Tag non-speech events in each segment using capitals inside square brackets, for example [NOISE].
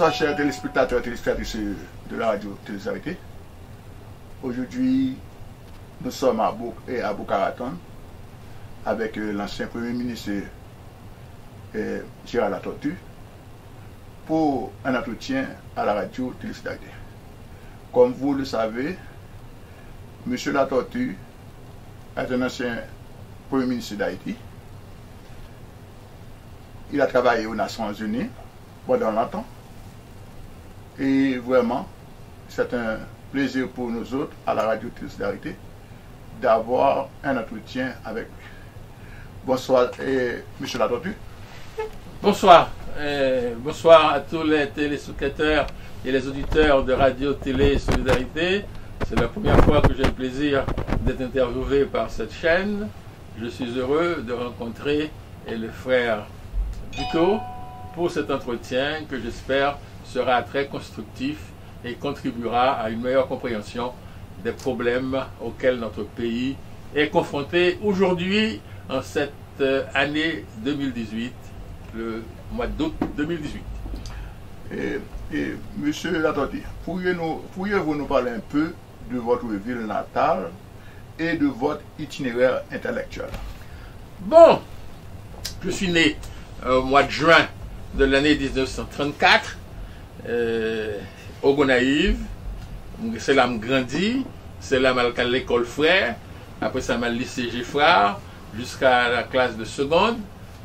Bonsoir chers téléspectateurs et téléspectatrices de la radio Télésarété. Aujourd'hui, nous sommes à, Bou à Bukaraton avec euh, l'ancien Premier ministre euh, Gérard Latortu pour un entretien à la radio Télésarété. Comme vous le savez, M. Latortu est un ancien Premier ministre d'Haïti. Il a travaillé aux Nations Unies pendant longtemps. Et vraiment, c'est un plaisir pour nous autres, à la radio Solidarité, d'avoir un entretien avec lui. Bonsoir, et Monsieur. Bonsoir. Bonsoir à tous les téléspectateurs et les auditeurs de Radio Télé Solidarité. C'est la première fois que j'ai le plaisir d'être interviewé par cette chaîne. Je suis heureux de rencontrer le frère Buto pour cet entretien que j'espère sera très constructif et contribuera à une meilleure compréhension des problèmes auxquels notre pays est confronté aujourd'hui en cette euh, année 2018, le mois d'août 2018. Et, et Monsieur Latordi, pourriez-vous nous parler un peu de votre ville natale et de votre itinéraire intellectuel? Bon, je suis né au mois de juin de l'année 1934 euh, au Gonaïve. C'est là que grandi. C'est là que l'école frère. Après ça, j'ai lycée Giffard jusqu'à la classe de seconde.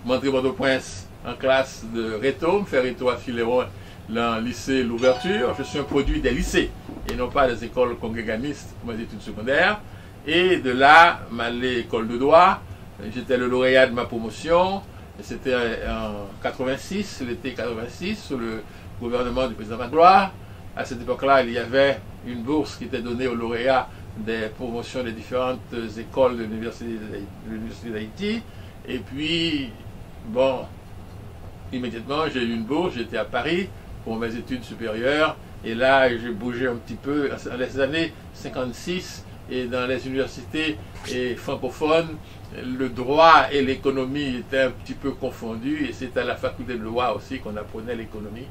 Montré au prince en classe de Réto, me faire Réto à Filéron dans le lycée L'Ouverture. Je suis un produit des lycées et non pas des écoles congréganistes pour mes études secondaires. Et de là, j'ai l'école de droit. J'étais le lauréat de ma promotion. C'était en 86, l'été 86, sous le gouvernement du président Magloire. À cette époque-là, il y avait une bourse qui était donnée aux lauréats des promotions des différentes écoles de l'Université d'Haïti. Et puis, bon, immédiatement, j'ai eu une bourse, j'étais à Paris pour mes études supérieures. Et là, j'ai bougé un petit peu dans les années 56 et dans les universités francophones le droit et l'économie étaient un petit peu confondus et c'est à la faculté de loi aussi qu'on apprenait l'économie.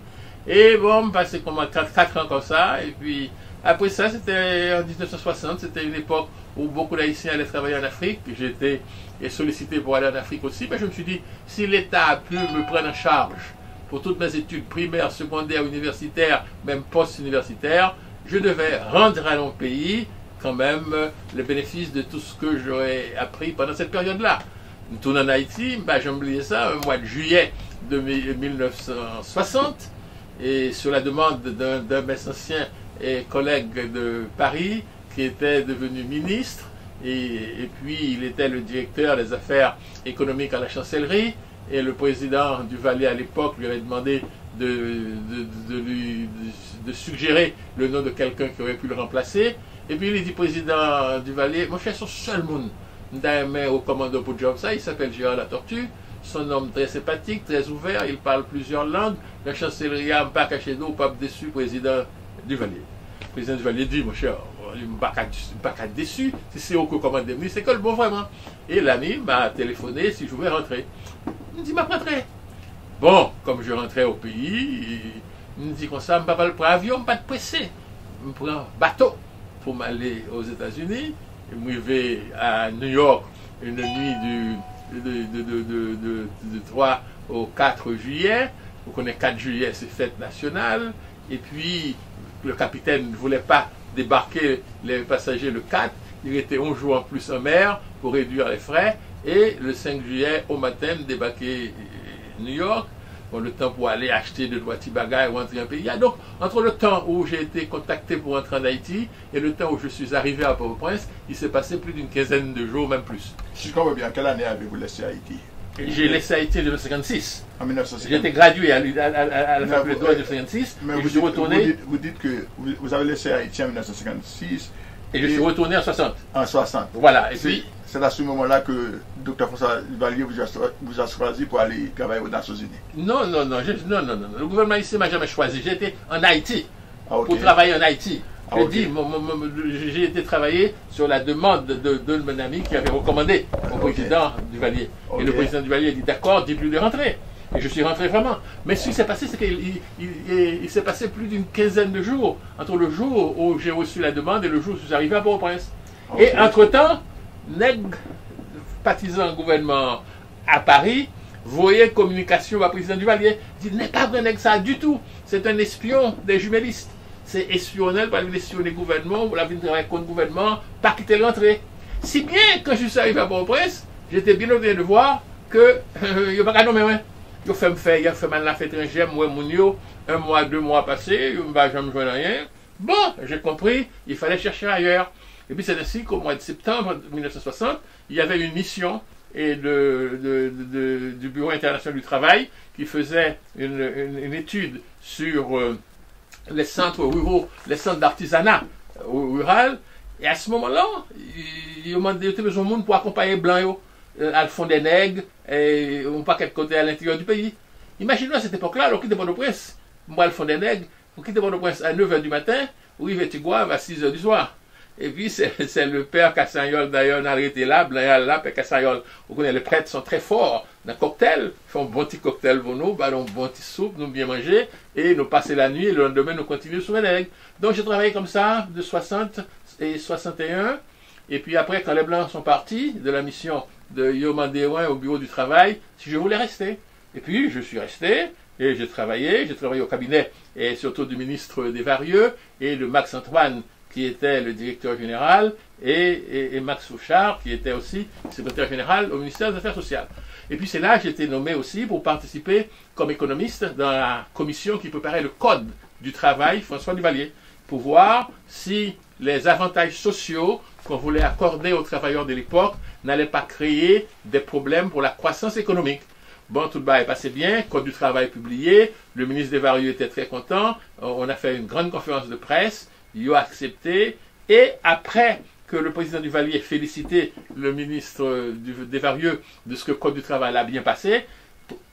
Et bon, passé comme 4, ans comme ça, et puis après ça, c'était en 1960, c'était une époque où beaucoup d'Haïtiens allaient travailler en Afrique. J'étais sollicité pour aller en Afrique aussi, mais je me suis dit, si l'État a pu me prendre en charge pour toutes mes études primaires, secondaires, universitaires, même post-universitaires, je devais rendre à mon pays quand même le bénéfice de tout ce que j'aurais appris pendant cette période-là. Tournons en Haïti, bah, j'ai oublié ça, au mois de juillet de 1960, et sur la demande d'un de mes anciens collègues de Paris, qui était devenu ministre, et, puis il était le directeur des affaires économiques à la chancellerie, et le président du Valais à l'époque lui avait demandé de, lui, de suggérer le nom de quelqu'un qui aurait pu le remplacer. Et puis il dit président du Valais, je suis son seul monde d'un au commando pour job ça, il s'appelle Gérard La Tortue, son homme très sympathique, très ouvert, il parle plusieurs langues, la chancellerie n'a pas caché d'eau, pas déçu, président du Valais. Le président du Valais dit, mon cher, il ne pas déçu, si c'est au commande c'est que le bon vraiment. Et l'ami m'a téléphoné si je pouvais rentrer. Il me dit, m'a rentrer. Bon, comme je rentrais au pays, il me dit comme ça, je ne pas prendre avion, pas de pressé. Je prends bateau pour m'aller aux États-Unis. Je vais à New York une nuit du, de, 3 au 4 juillet. Vous connaissez 4 juillet, c'est fête nationale. Et puis, le capitaine ne voulait pas débarquer les passagers le 4. Il était 11 jours en plus en mer pour réduire les frais. Et le 5 juillet, au matin, débarquer New York le temps pour aller acheter de droits bagages ou entrer en pays. Donc, entre le temps où j'ai été contacté pour entrer en Haïti et le temps où je suis arrivé à Port-au-Prince, il s'est passé plus d'une quinzaine de jours, même plus. Si je comprends bien, quelle année avez-vous laissé Haïti? J'ai laissé Haïti en 1956. En 1956. J'ai été gradué à, la faculté de droit en 1956. Mais vous, suis retourné. Vous dites, que vous avez laissé Haïti en 1956. Et, je suis retourné en 60. En 60. Voilà. Et puis, c'est à ce moment-là que Dr François Valier vous a, choisi pour aller travailler aux Nations Unies. Non, non, non, non, non, non, Le gouvernement ici m'a jamais choisi. J'étais en Haïti ah, pour travailler en Haïti. Ah, j'ai été travailler sur la demande de, de, mon ami qui avait recommandé au président Duvalier. Et le président Duvalier a dit d'accord, dites-lui de rentrer. Et je suis rentré vraiment. Mais ce qui s'est passé, c'est qu'il il, s'est passé plus d'une quinzaine de jours entre le jour où j'ai reçu la demande et le jour où je suis arrivé à Port-au-Prince. Et entre-temps, nègre, partisan gouvernement à Paris, voyait communication au président Duvalier, dit n'est pas vrai ça du tout. C'est un espion des jumellistes. C'est espionnel pour aller espionner le gouvernement, la venir travailler contre le gouvernement, pas quitter l'entrée. Si bien, quand je suis arrivé à Port-au-Prince, j'étais bien obligé de voir que il n'y a pas qu'à nommer. Il fait me faire, il fait mal la fête étrangère, moi, mon yo, un mois, deux mois passés, je ne vais jamais rien. Bon, j'ai compris, il fallait chercher ailleurs. Et puis c'est ainsi qu'au mois de septembre 1960, il y avait une mission et de, du Bureau international du travail qui faisait une, étude sur euh, les centres ruraux, les centres d'artisanat rural. Et à ce moment-là, il demandait besoin de monde pour accompagner Blanc euh, à fond des nègres et on pas quelque côté à l'intérieur du pays. Imaginez à cette époque-là, on quitte Port-au-Prince, moi le fond des nègres, on quitte Port-au-Prince à 9h du matin, ou il va à 6h du soir? Et puis, c'est le père Cassayol, d'ailleurs, on a arrêté là, là, père Cassayol. Vous connaissez, les prêtres sont très forts dans le cocktail. Ils font un bon petit cocktail pour nous, bah, un bon petit soupe, nous bien manger, et nous passer la nuit, et le lendemain, nous continuons sur les. Donc, j'ai travaillé comme ça, de 60 et 61. Et puis après, quand les Blancs sont partis de la mission de Yomandéouin au bureau du travail, si je voulais rester. Et puis, je suis resté, et j'ai travaillé, j'ai travaillé au cabinet, et surtout du ministre des Varieux, et de Max Antoine, qui était le directeur général, et, Max Fouchard, qui était aussi secrétaire général au ministère des Affaires sociales. Et puis c'est là que j'ai été nommé aussi pour participer comme économiste dans la commission qui préparait le code du travail, François Duvalier, pour voir si les avantages sociaux qu'on voulait accorder aux travailleurs de l'époque n'allaient pas créer des problèmes pour la croissance économique. Bon, tout le bas est passé bien, Code du travail publié, le ministre des Varieux était très content, on a fait une grande conférence de presse, il a accepté. Et après que le président du Valier félicité le ministre des Varieux de ce que le Code du travail a bien passé,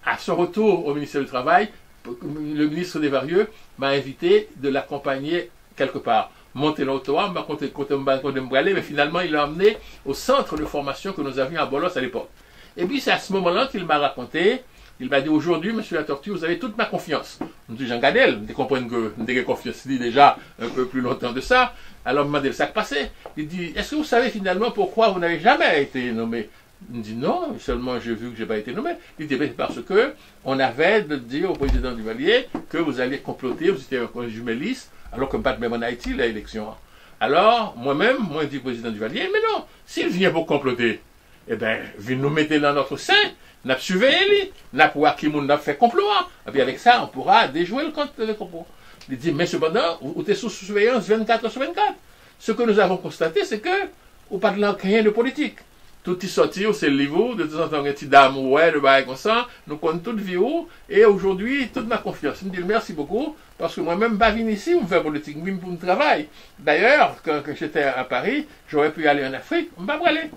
à son retour au ministère du Travail, le ministre des Varieux m'a invité de l'accompagner quelque part. Monter l'auto, m'a compté mais finalement il l'a emmené au centre de formation que nous avions à Bolos à l'époque. Et puis c'est à ce moment-là qu'il m'a raconté il m'a dit aujourd'hui, monsieur la tortue, vous avez toute ma confiance. Je dit Jean Gadel, vous comprenez que avez confiance déjà un peu plus longtemps de ça. Alors, il m'a dit le sac passé. Il dit Est-ce que vous savez finalement pourquoi vous n'avez jamais été nommé? Il me dit Non, seulement j'ai vu que je n'ai pas été nommé. Il dit Parce que on avait de dire au président du Valier que vous alliez comploter, vous étiez un jumelliste, alors que pas même en Haïti, l'élection. Alors, moi-même, moi, je dis au président du Valier Mais non, s'il vient pour comploter, eh bien, vous nous mettez dans notre sein n'a surveillé, n'a pour qui n'a fait complot. Hein. Et puis avec ça, on pourra déjouer le compte de complot. Il dit, mais cependant, vous êtes sous surveillance 24 sur 24. Ce que nous avons constaté, c'est que vous parlez rien de politique. Tout est sorti, c'est le niveau, de temps en temps, un petit dame, ouais, le bail comme ça, nous comptons toute vie et aujourd'hui, toute ma confiance. Je me dis merci beaucoup, parce que moi-même, pas venir ici, me faire politique, même pour mon travail. D'ailleurs, quand, j'étais à Paris, j'aurais pu aller en Afrique, on va pas aller.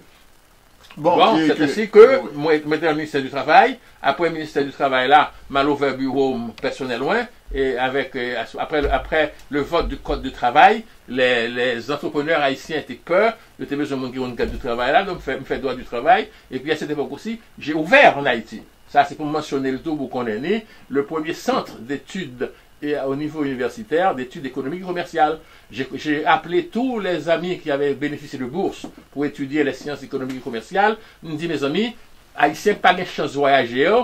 Bon, c'est ainsi que moi, j'étais au ministère du Travail. Après le ministère du Travail, là, m'a ouvert bureau personnel loin. Et avec, euh, après, après le vote du Code du travail, les, les entrepreneurs haïtiens étaient peur. J'étais besoin de mon code du travail là, donc me fait droit du travail. Et puis à cette époque aussi, j'ai ouvert en Haïti. Ça, c'est pour mentionner le tout, vous connaissez, le premier centre d'études et au niveau universitaire d'études économiques et commerciales. J'ai appelé tous les amis qui avaient bénéficié de bourse pour étudier les sciences économiques et commerciales. Je me dis, mes amis, Haïtiens pas de chance de voyager,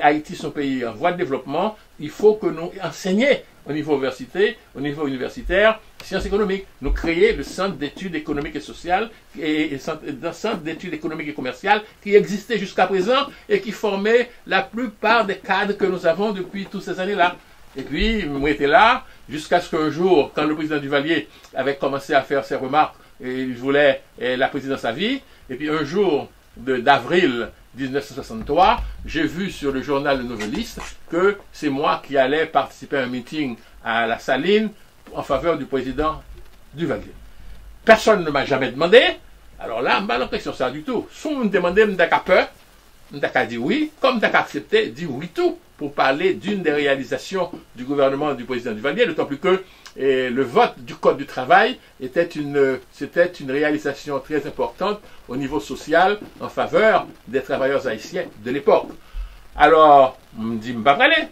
Haïti son pays en voie de développement, il faut que nous enseignions au niveau université, au niveau universitaire, sciences économiques. Nous créer le centre d'études économiques et sociales, et, le centre d'études économiques et commerciales qui existait jusqu'à présent et qui formait la plupart des cadres que nous avons depuis toutes ces années-là. Et puis, moi, j'étais là, jusqu'à ce qu'un jour, quand le président Duvalier avait commencé à faire ses remarques, et il voulait la présidence à vie, et puis un jour d'avril 1963, j'ai vu sur le journal Le Noveliste que c'est moi qui allais participer à un meeting à la Saline en faveur du président Duvalier. Personne ne m'a jamais demandé. Alors là, je pas ça du tout. Si me demandait, je peur, je dit oui. Comme je accepté, dit oui tout pour parler d'une des réalisations du gouvernement du président Duvalier, d'autant plus que eh, le vote du Code du travail était une, une réalisation très importante au niveau social en faveur des travailleurs haïtiens de l'époque. Alors, me dit, pas aller.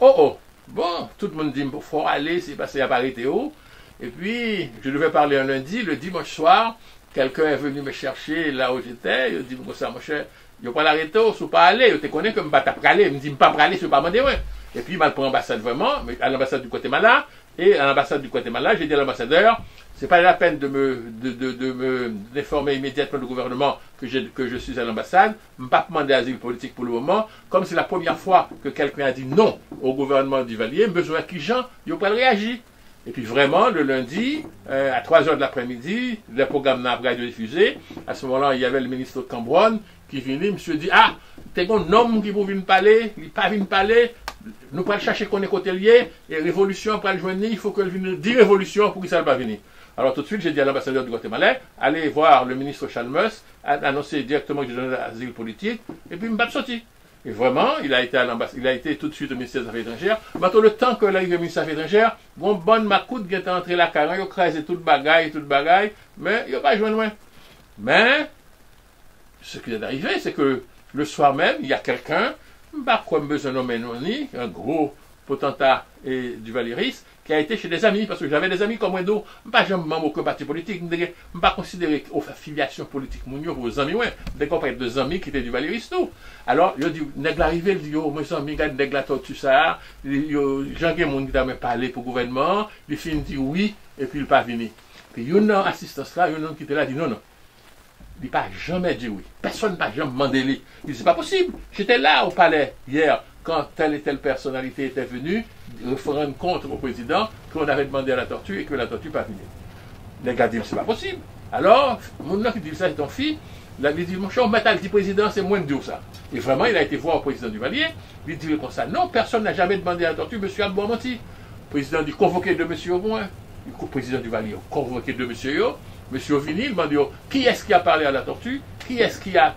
Oh oh, bon, tout le monde dit, il faut aller, c'est passé à Paris Théo. Et puis, je devais parler un lundi, le dimanche soir, quelqu'un est venu me chercher là où j'étais, il dit, ça, mon cher, il pas l'arrêter, ou pas aller, je te connais que je ne pas aller, il me dit, je ne pas aller, je ne pas demander, ouais. Et puis, il m'a pris l'ambassade vraiment, à l'ambassade du Guatemala, et à l'ambassade du Guatemala, j'ai dit à l'ambassadeur, c'est pas la peine de me, de, de, de me déformer immédiatement le gouvernement que je, je suis à l'ambassade, ne pas demander asile politique pour le moment, comme c'est la première fois que quelqu'un a dit non au gouvernement d'Ivalier, besoin qui Jean, il pas réagir. Et puis vraiment, le lundi, euh, à 3 heures de l'après-midi, le programme n'a pas été diffusé. À ce moment-là, il y avait le ministre de Cambronne qui venait, monsieur dit, ah, t'es un homme qui vous venir parler, il pas venir parler, nous pas chercher qu'on est côté lié, et révolution pour le joindre, il faut qu'elle vienne dire révolution pour qu'il ne pas venir. Alors tout de suite, j'ai dit à l'ambassadeur du Guatemala, allez voir le ministre Chalmers, annoncer directement que je donne l'asile politique, et puis me battre sorti. Et vraiment, il a été à l'ambassade, il a été tout de suite au ministère des Affaires étrangères. Maintenant, le temps que l'arrivée au ministère des Affaires étrangères, bon, bonne macoute qui est entré la carrière, il a crasé toute bagaille, toute bagaille, mais il n'a pas joué loin. Mais, ce qui est arrivé, c'est que le soir même, il y a quelqu'un, bah, comme un gros potentat et du Valéris, qui a été chez des amis, parce que j'avais des amis comme moi, donc, pas membre aucun parti politique, je pas considérer aux affiliation politique, mon vos amis, ouais, des compagnies de amis qui étaient du Valéris, tout. Alors, il dit, nèg l'arrivé, il dit, yo, mes amis, regarde, nèg la tortue ça, Jean-Guy, mon qui parlé pour le gouvernement, il finit dit oui, et puis il pas venu. Puis, il y a une assistance là, il y a un qui était là, dit non, non. Il n'a jamais dit oui. Personne n'a jamais demandé lui. Il dit, c'est pas possible. J'étais là au palais hier quand telle et telle personnalité était venue rendre compte au président qu'on avait demandé à la tortue et que la tortue pas venue. Les gars disent, c'est pas possible. Alors, mon qui dit ça, c'est ton fils, il dit, mon cher, le dit président, c'est moins dire ça. Et vraiment, il a été voir au président du Valier, il dit comme ça, non, personne n'a jamais demandé à la tortue, monsieur a menti. Le président dit, convoqué de monsieur au moins. Le président du Valier, convoqué de monsieur Yo. Monsieur Vini, il m'a dit, qui est-ce qui a parlé à la tortue? Qui est-ce qui, a,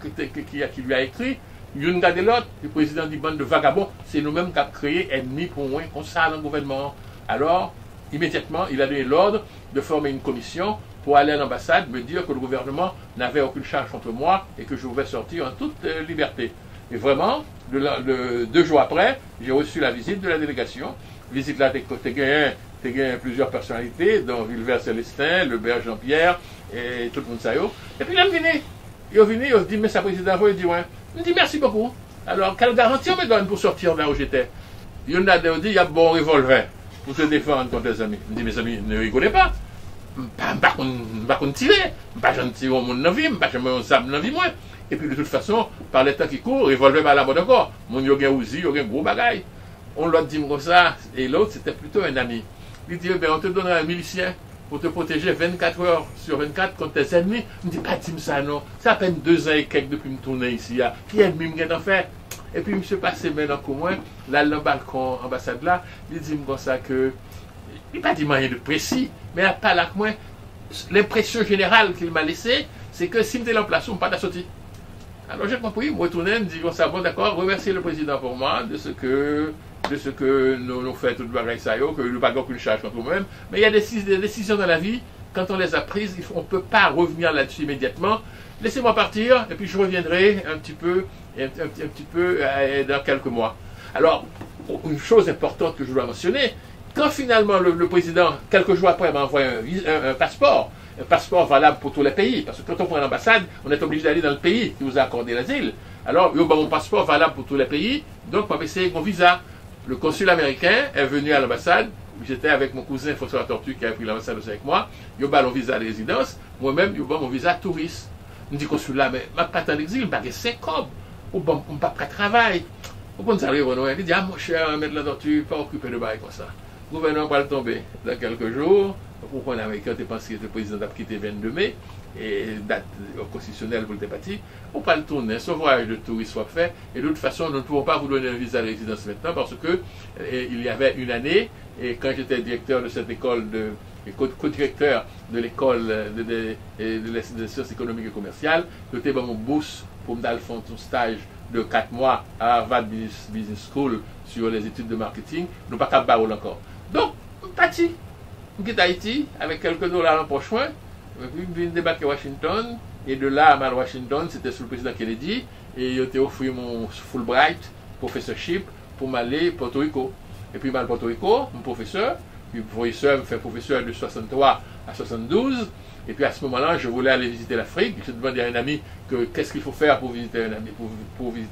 lui a écrit? Y'une de le président dit bande de vagabonds, c'est nous-mêmes qui avons créé ennemi pour moi, comme ça dans le gouvernement. Alors, immédiatement, il a donné l'ordre de former une commission pour aller à l'ambassade me dire que le gouvernement n'avait aucune charge contre moi et que je pouvais sortir en toute euh, liberté. Et vraiment, deux jours après, j'ai reçu la visite de la délégation. Visite là, t'es plusieurs personnalités, dont Vilver Célestin, le Bert Jean-Pierre et tout le monde ça. Et puis il est venu. Il est venu, il a dit, mais sa président, il dit, ouais. Il dit merci beaucoup. Alors, quelle garantie on me donne pour sortir de là où j'étais? Il y en a dit, il y a bon revolver pour se défendre contre les amis. Il dit, mes amis, ne rigolez pas. Je ne vais pas tirer. Je ne vais pas tirer au monde dans la vie, je ne vais pas sable dans la vie. Et puis, de toute façon, par les temps qui courent, revolver à la mode encore. Mon yo a ouzi, yo un gros bagaille. On l'a dit comme ça, et l'autre, c'était plutôt un ami. Il dit, ben, on te donnera un milicien pour te protéger 24 heures sur 24 contre tes ennemis. Je me dis, pas dire ça, non. Ça à peine deux ans et quelques depuis que je tourne ici. Qui ennemi me en fait Et puis, je passé maintenant qu'au moins, là, le balcon ambassade là, il dit comme ça que, il pas dit rien de précis, mais il pas là moi, l'impression générale qu'il m'a laissée, c'est que si je en place, on ne pas sortir. Alors j'ai compris, je me retourne, je dis, bon, d'accord, remercier le président pour moi de ce que de ce que nous, nous faisons tout le ça, que nous n'avons aucune charge contre nous-mêmes. Mais il y a des, décisions dans la vie, quand on les a prises, on ne peut pas revenir là-dessus immédiatement. Laissez-moi partir, et puis je reviendrai un petit peu, un, petit peu euh, dans quelques mois. Alors, une chose importante que je dois mentionner, quand finalement le, président, quelques jours après, m'a envoyé un, passeport, un passeport valable pour tous les pays, parce que quand on prend l'ambassade, on est obligé d'aller dans le pays qui vous a accordé l'asile. Alors, il y a mon passeport valable pour tous les pays, donc on va essayer mon visa. Le consul américain est venu à l'ambassade. J'étais avec mon cousin François Tortue qui a pris l'ambassade aussi avec moi. Il a mon visa de résidence. Moi-même, il a mon visa touriste. Je me dis, consul là, mais ma pas en exil, je suis comme. Ou bon, on pas travail. Au bon, ça arrive, il dit, ah, mon cher, mettre la tortue, pas occupé de bail comme ça. Le gouvernement va tomber dans quelques jours. Pourquoi l'Américain était pensé que le président a quitté le 22 mai et date constitutionnelle pour le parti, on pas le tourner, ce voyage de tourisme soit fait, et de toute façon, nous ne pouvons pas vous donner un visa de résidence maintenant parce que eh, il y avait une année, et quand j'étais directeur de cette école de co-directeur de l'école de, de, sciences économiques et commerciales, j'étais mon bourse pour me faire un stage de 4 mois à Harvard Business School sur les études de marketing, nous pas qu'à encore. Donc, parti, on quitte Haïti avec quelques dollars en poche puis, je viens débarquer à Washington. Et de là à Washington, c'était sous le président Kennedy. Et il a offert mon Fulbright. professorship pour m'aller Porto Rico. Et puis, mal Porto Rico, mon professeur, puis professeur me fait professeur de 63 à 72. Et puis à ce moment-là, je voulais aller visiter l'Afrique. Je demandais à un ami que qu'est-ce qu'il faut faire pour visiter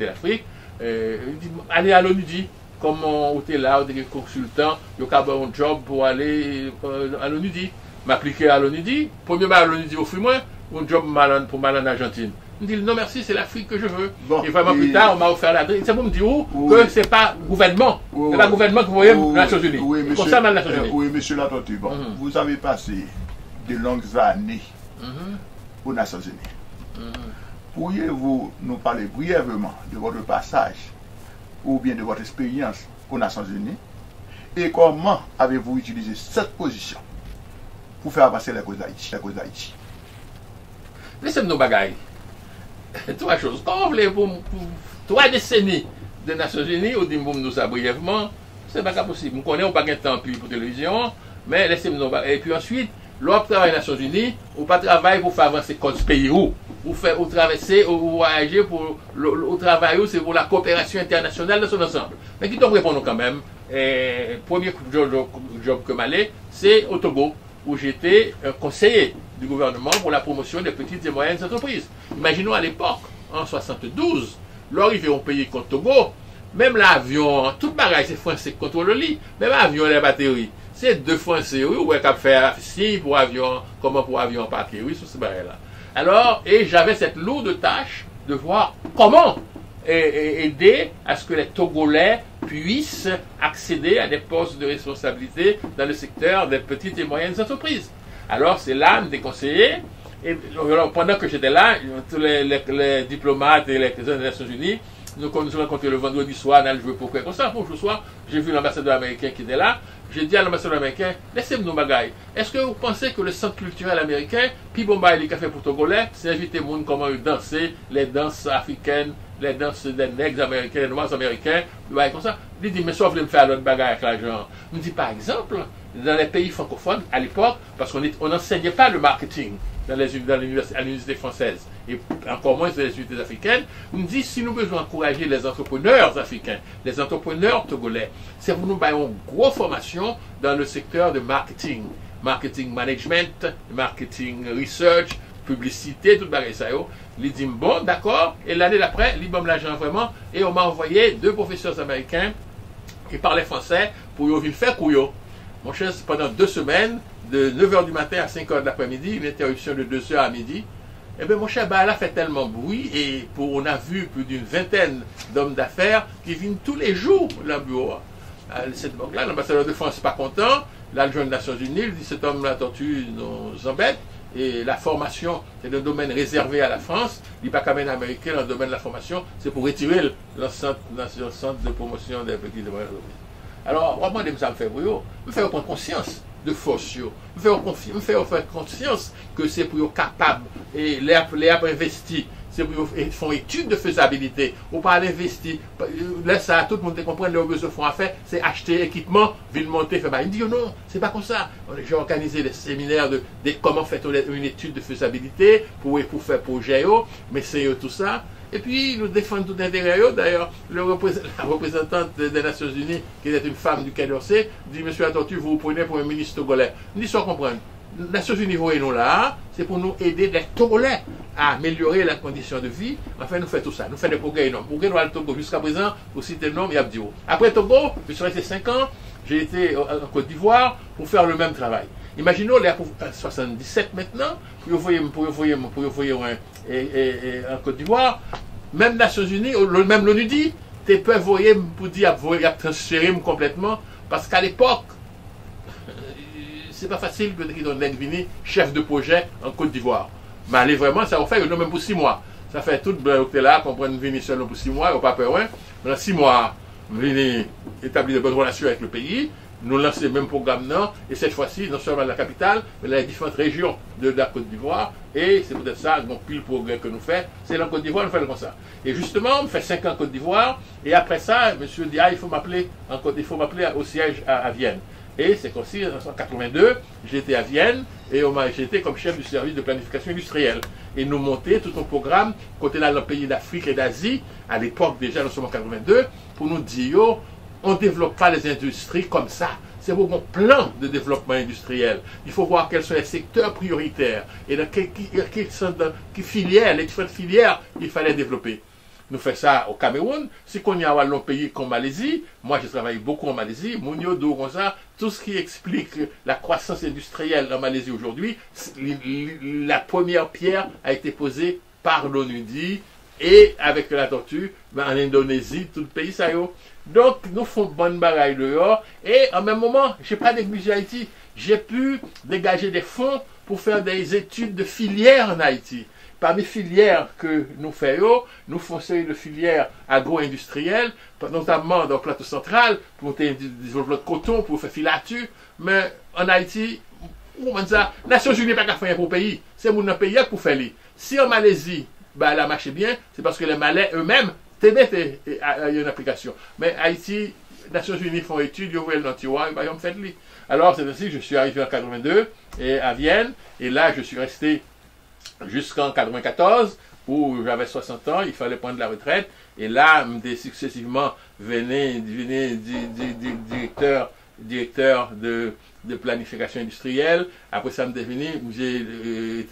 l'Afrique. Euh, il dit, allez à l'ONUDI. Comme on était là, on était consultant, il y a un job pour aller euh, à l'ONUDI. M'appliquer à l'ONUDI. Premier à l'ONUDI, offre-moi un job mal- pour mal en Argentine. Il me dit, non merci, c'est l'Afrique que je veux. Bon, et vraiment et- plus tard, on m'a offert l'adresse. C'est pour me dire où, Oui. que c'est pas gouvernement. Oui, c'est pas oui. gouvernement que vous voyez Oui, les Nations Unies. Oui, monsieur, comme ça, mal les Nations Unies. oui, monsieur Latortu, bon, Mhm. vous avez passé de longues années Mhm, aux Nations Unies. mhm. Pourriez-vous nous parler brièvement de votre passage ou bien de votre expérience aux Nations Unies et comment avez-vous utilisé cette position pour faire avancer la cause d'Haïti Laissez-moi nos bagailles. [LAUGHS] Trois choses. Quand vous voulez, pour, trois décennies des Nations Unies, ou dit nous ça brièvement, c'est pas possible. Je connais, on pas de temps pour télévision, mais bagailles. Et puis ensuite, l'autre travail des Nations Unies, ou pas travail pour faire avancer code pays où, ou faire, ou traverser, ou voyager pour, le, le- c'est pour la coopération internationale dans son ensemble. Mais qui doit répondre quand même, eh, premier job, job- que m'allais, c'est au Togo, où j'étais conseiller du gouvernement pour la promotion des petites et moyennes entreprises. Imaginons à l'époque, en 72, l'arrivée au pays contre Togo, même l'avion, tout bagage, c'est français qui contrôle le lit. Même l'avion, les batteries, c'est deux français, oui, ou qu'à faire si pour avion, comment pour avion embarquer, oui, sur ce bagage-là. Alors, et j'avais cette lourde tâche de voir comment aider à ce que les Togolais puissent accéder à des postes de responsabilité dans le secteur des petites et moyennes entreprises. Alors, c'est l'âme des conseillers. Et pendant que j'étais là, tous les, les- les diplomates et les présidents des Nations Unies, nous nous sommes rencontrés le vendredi soir, on a joué quoi comme ça. Pour le soir, j'ai vu l'ambassadeur américain qui était là. J'ai dit à l'ambassadeur américain, laissez-moi nos bagailles. Est-ce que vous pensez que le centre culturel américain, puis bon, bah, les cafés pour c'est inviter monde comment danser, les danses africaines, les danses des nègres américains, des noirs américains, ouais, comme ça. Il dit, mais ça, vous voulez me faire l'autre bagaille avec l'argent. Il me dit, par exemple, dans les pays francophones, à l'époque, parce qu'on n'enseignait pas le marketing dans les, dans à l'université française, et encore moins dans les universités africaines, me dit, si nous voulons encourager les entrepreneurs africains, les entrepreneurs togolais, c'est pour nous faire une grosse formation dans le secteur de marketing, marketing management, marketing research, publicité, tout bagage ça yo. Il dit bon, d'accord. Et l'année d'après, il donne l'argent vraiment. Et on m'a envoyé deux professeurs américains qui parlaient français pour y venir faire couillot. Mon cher, pendant deux semaines, de 9h du matin à 5h de l'après-midi, une interruption de 2h à midi. Eh bien, mon cher, bah, elle a fait tellement de bruit et pour, on a vu plus d'une vingtaine d'hommes d'affaires qui viennent tous les jours dans le bureau. À cette époque-là, l'ambassadeur de France n'est pas content. L'adjoint des Nations Unies il dit cet homme, la tortue, nous embête. Et la formation, c'est un domaine réservé à la France. Il n'y a pas qu'à même américain dans le domaine de la formation. C'est pour retirer le, centre, de promotion des petits et Alors, vraiment, ça me fait bruit. Me faire prendre conscience de force. yo. Faire faire conscience que c'est pour être capable et les les avoir investi. C'est pour font étude de faisabilité. Ou pas l'investir. Là, ça, tout le monde comprend le besoin font à faire, c'est acheter équipement, ville monter, faire. Il dit non, c'est pas comme ça. J'ai organisé des séminaires de, de comment faire une étude de faisabilité pour, pour faire projet, yo, mais c'est yo, tout ça. Et puis, nous défendons tout intérêt. D'ailleurs, la représentante des Nations Unies, qui est une femme du Quai dit Monsieur Attentu, vous vous prenez pour un ministre togolais. Nous disons comprendre. Les Nations Unies, voyez-nous là, c'est pour nous aider les Togolais à améliorer la condition de vie. Enfin, nous faisons tout ça. Nous faisons des progrès énormes. Dans le Togo jusqu'à présent, pour citer le nom, il y a. Après Togo, je suis resté 5 ans. J'ai été en en Côte d'Ivoire pour faire le même travail. Imaginons, les 77 maintenant, pour et- et en Côte d'Ivoire, même Nations Unies, même l'ONU dit, tu peux envoyer pour dire, il a transféré complètement, parce qu'à l'époque, euh, c'est pas facile que qu'ils donnent vini chef de projet en Côte d'Ivoire. Mais allez vraiment, ça va faire non même pour six mois. Ça fait tout le que là, qu'on prenne venir seulement pour six mois, au pas peur, hein. Pendant six mois, venir établir de bonnes relations avec le pays, nous lancer le même programme non, et cette fois-ci, non seulement la capitale, mais les différentes régions de la Côte d'Ivoire, et c'est peut-être ça, donc pile progrès que nous faisons, c'est la Côte d'Ivoire, nous faisons comme ça. Et justement, on fait cinq ans en Côte d'Ivoire, et après ça, monsieur dit, ah, il faut m'appeler il faut m'appeler au siège à, Vienne. Et c'est comme si, en 1982, j'étais à Vienne et j'étais comme chef du service de planification industrielle. Et nous monter tout un programme, côté là, dans pays d'Afrique et d'Asie, à l'époque déjà, en 82, pour nous dire, on ne développe pas les industries comme ça. C'est pour mon plan de développement industriel. Il faut voir quels sont les secteurs prioritaires et dans quelles dans- quelles filières, les différentes filières qu'il fallait développer. Nous faisons ça au Cameroun. Si on y a un pays comme Malaisie, moi je travaille beaucoup en Malaisie, Mounio Douronza, tout ce qui explique la croissance industrielle en Malaisie aujourd'hui, la première pierre a été posée par l'ONUDI et avec la tortue, ben, en Indonésie, tout le pays ça y est. Donc nous faisons bonne bagaille dehors et en même moment, je n'ai pas négligé Haïti. J'ai pu dégager des fonds pour faire des études de filière en Haïti. Parmi les filières que nous faisons, nous faisons de filières agro-industrielles, notamment dans le plateau central, pour développement de coton, pour faire filature. Mais en Haïti, ou man ça, Nations Unies pas qu'à faire pour le pays. C'est mon pays pour faire. Si en Malaisie, bah, elle a marché bien, c'est parce que les Malais eux-mêmes à- à une application. Mais Haïti, Nations Unies font études, ils ouvrent le tiroir, bah, ils fait lit. Alors, c'est ainsi je suis arrivé en 82 et à Vienne, et là, je suis resté jusqu'en 94 où j'avais 60 ans, il fallait prendre la retraite. Et là, successivement di- di- directeur, directeur de, planification industrielle. Après ça, me devenu, euh,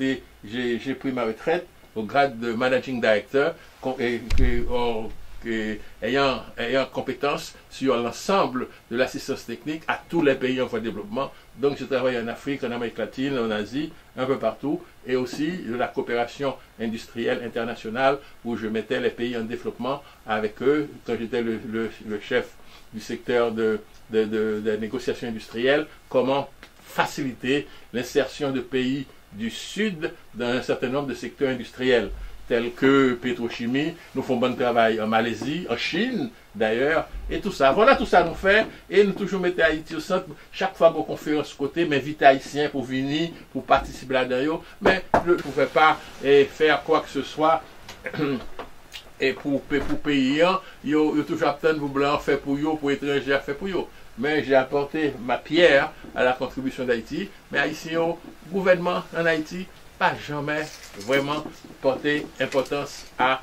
j'ai pris ma retraite au grade de managing director, que- ayant, ayant compétence sur l'ensemble de l'assistance technique à tous les pays en voie de développement. Donc, je travaille en Afrique, en Amérique latine, en Asie, un peu partout, et aussi de la coopération industrielle internationale où je mettais les pays en développement avec eux quand j'étais le, chef du secteur de, de, de, de négociation industrielle, comment faciliter l'insertion de pays du Sud dans un certain nombre de secteurs industriels tels que pétrochimie, nous faisons bon travail en Malaisie, en Chine d'ailleurs, et tout ça. Voilà tout ça nous fait, et nous toujours mettons Haïti au centre. Chaque fois qu'on conférence côté, mais invite Haïtiens pour venir, pour participer là-dedans, mais je ne pouvais pas eh, faire quoi que ce soit [CLEARS THROAT] et pour, pour pays, hein, yo, yo toujours attendre pour blanc fait pour yo, pour étrangers fait pour yo. Mais j'ai apporté ma pierre à la contribution d'Haïti. Mais Haïti, au gouvernement en Haïti, pas jamais vraiment porté importance à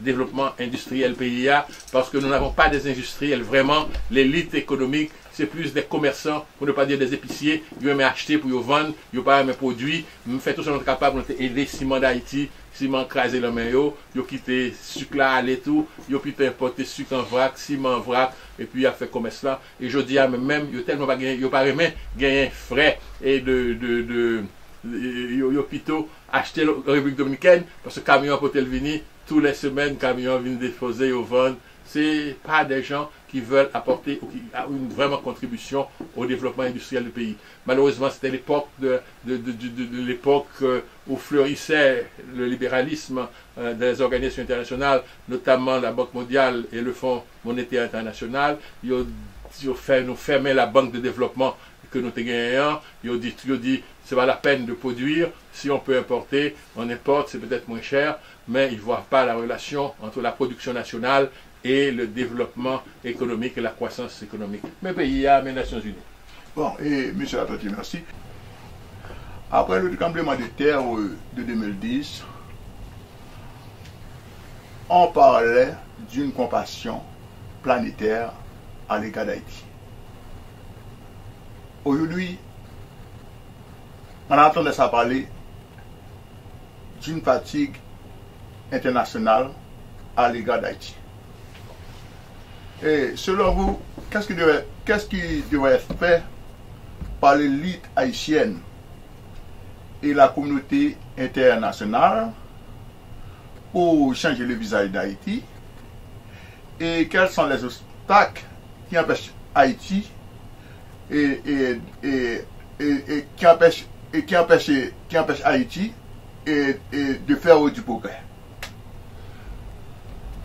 développement industriel pays a, parce que nous n'avons pas des industriels vraiment. L'élite économique c'est plus des commerçants pour ne pas dire des épiciers. Ils aiment acheter pour ils vendre ils pas mes produits nous fait tout ce qu'on est capable de aider ciment d'Haïti ciment crasé le main yo quitté sucre là aller tout. Yo pu importer sucre en vrac ciment en vrac et puis il a fait commerce là. Et je dis à même yo tellement pas gagner yo pas gagner frais et de yo, yo plutôt acheter la République Dominicaine parce que camion peut venir tous les semaines camion vient déposer au vendre c'est pas des gens qui veulent apporter ou une vraiment contribution au développement industriel du pays. Malheureusement, c'était l'époque de, de, de, de, de euh, où fleurissait le libéralisme euh, des organisations internationales, notamment la Banque mondiale et le Fonds monétaire international. Nous fermer la banque de développement que nous gagnons. Ils dit, ils dit c'est pas la peine de produire. Si on peut importer, on importe, c'est peut-être moins cher, mais ils ne voient pas la relation entre la production nationale et le développement économique et la croissance économique. Mais pays a les Nations Unies. Bon, et M. Atoti, merci. Après le tremblement de terre euh, de 2010, on parlait d'une compassion planétaire à l'égard d'Haïti. Aujourd'hui, on entendait ça parler d'une fatigue internationale à l'égard d'Haïti. Et selon vous, qu'est-ce qui devrait, qu'est-ce qui devrait être fait par l'élite haïtienne et la communauté internationale pour changer le visage d'Haïti? Et quels sont les obstacles qui empêchent Haïti et, qui empêchent et qui empêche, qui empêche Haïti et, de faire du progrès.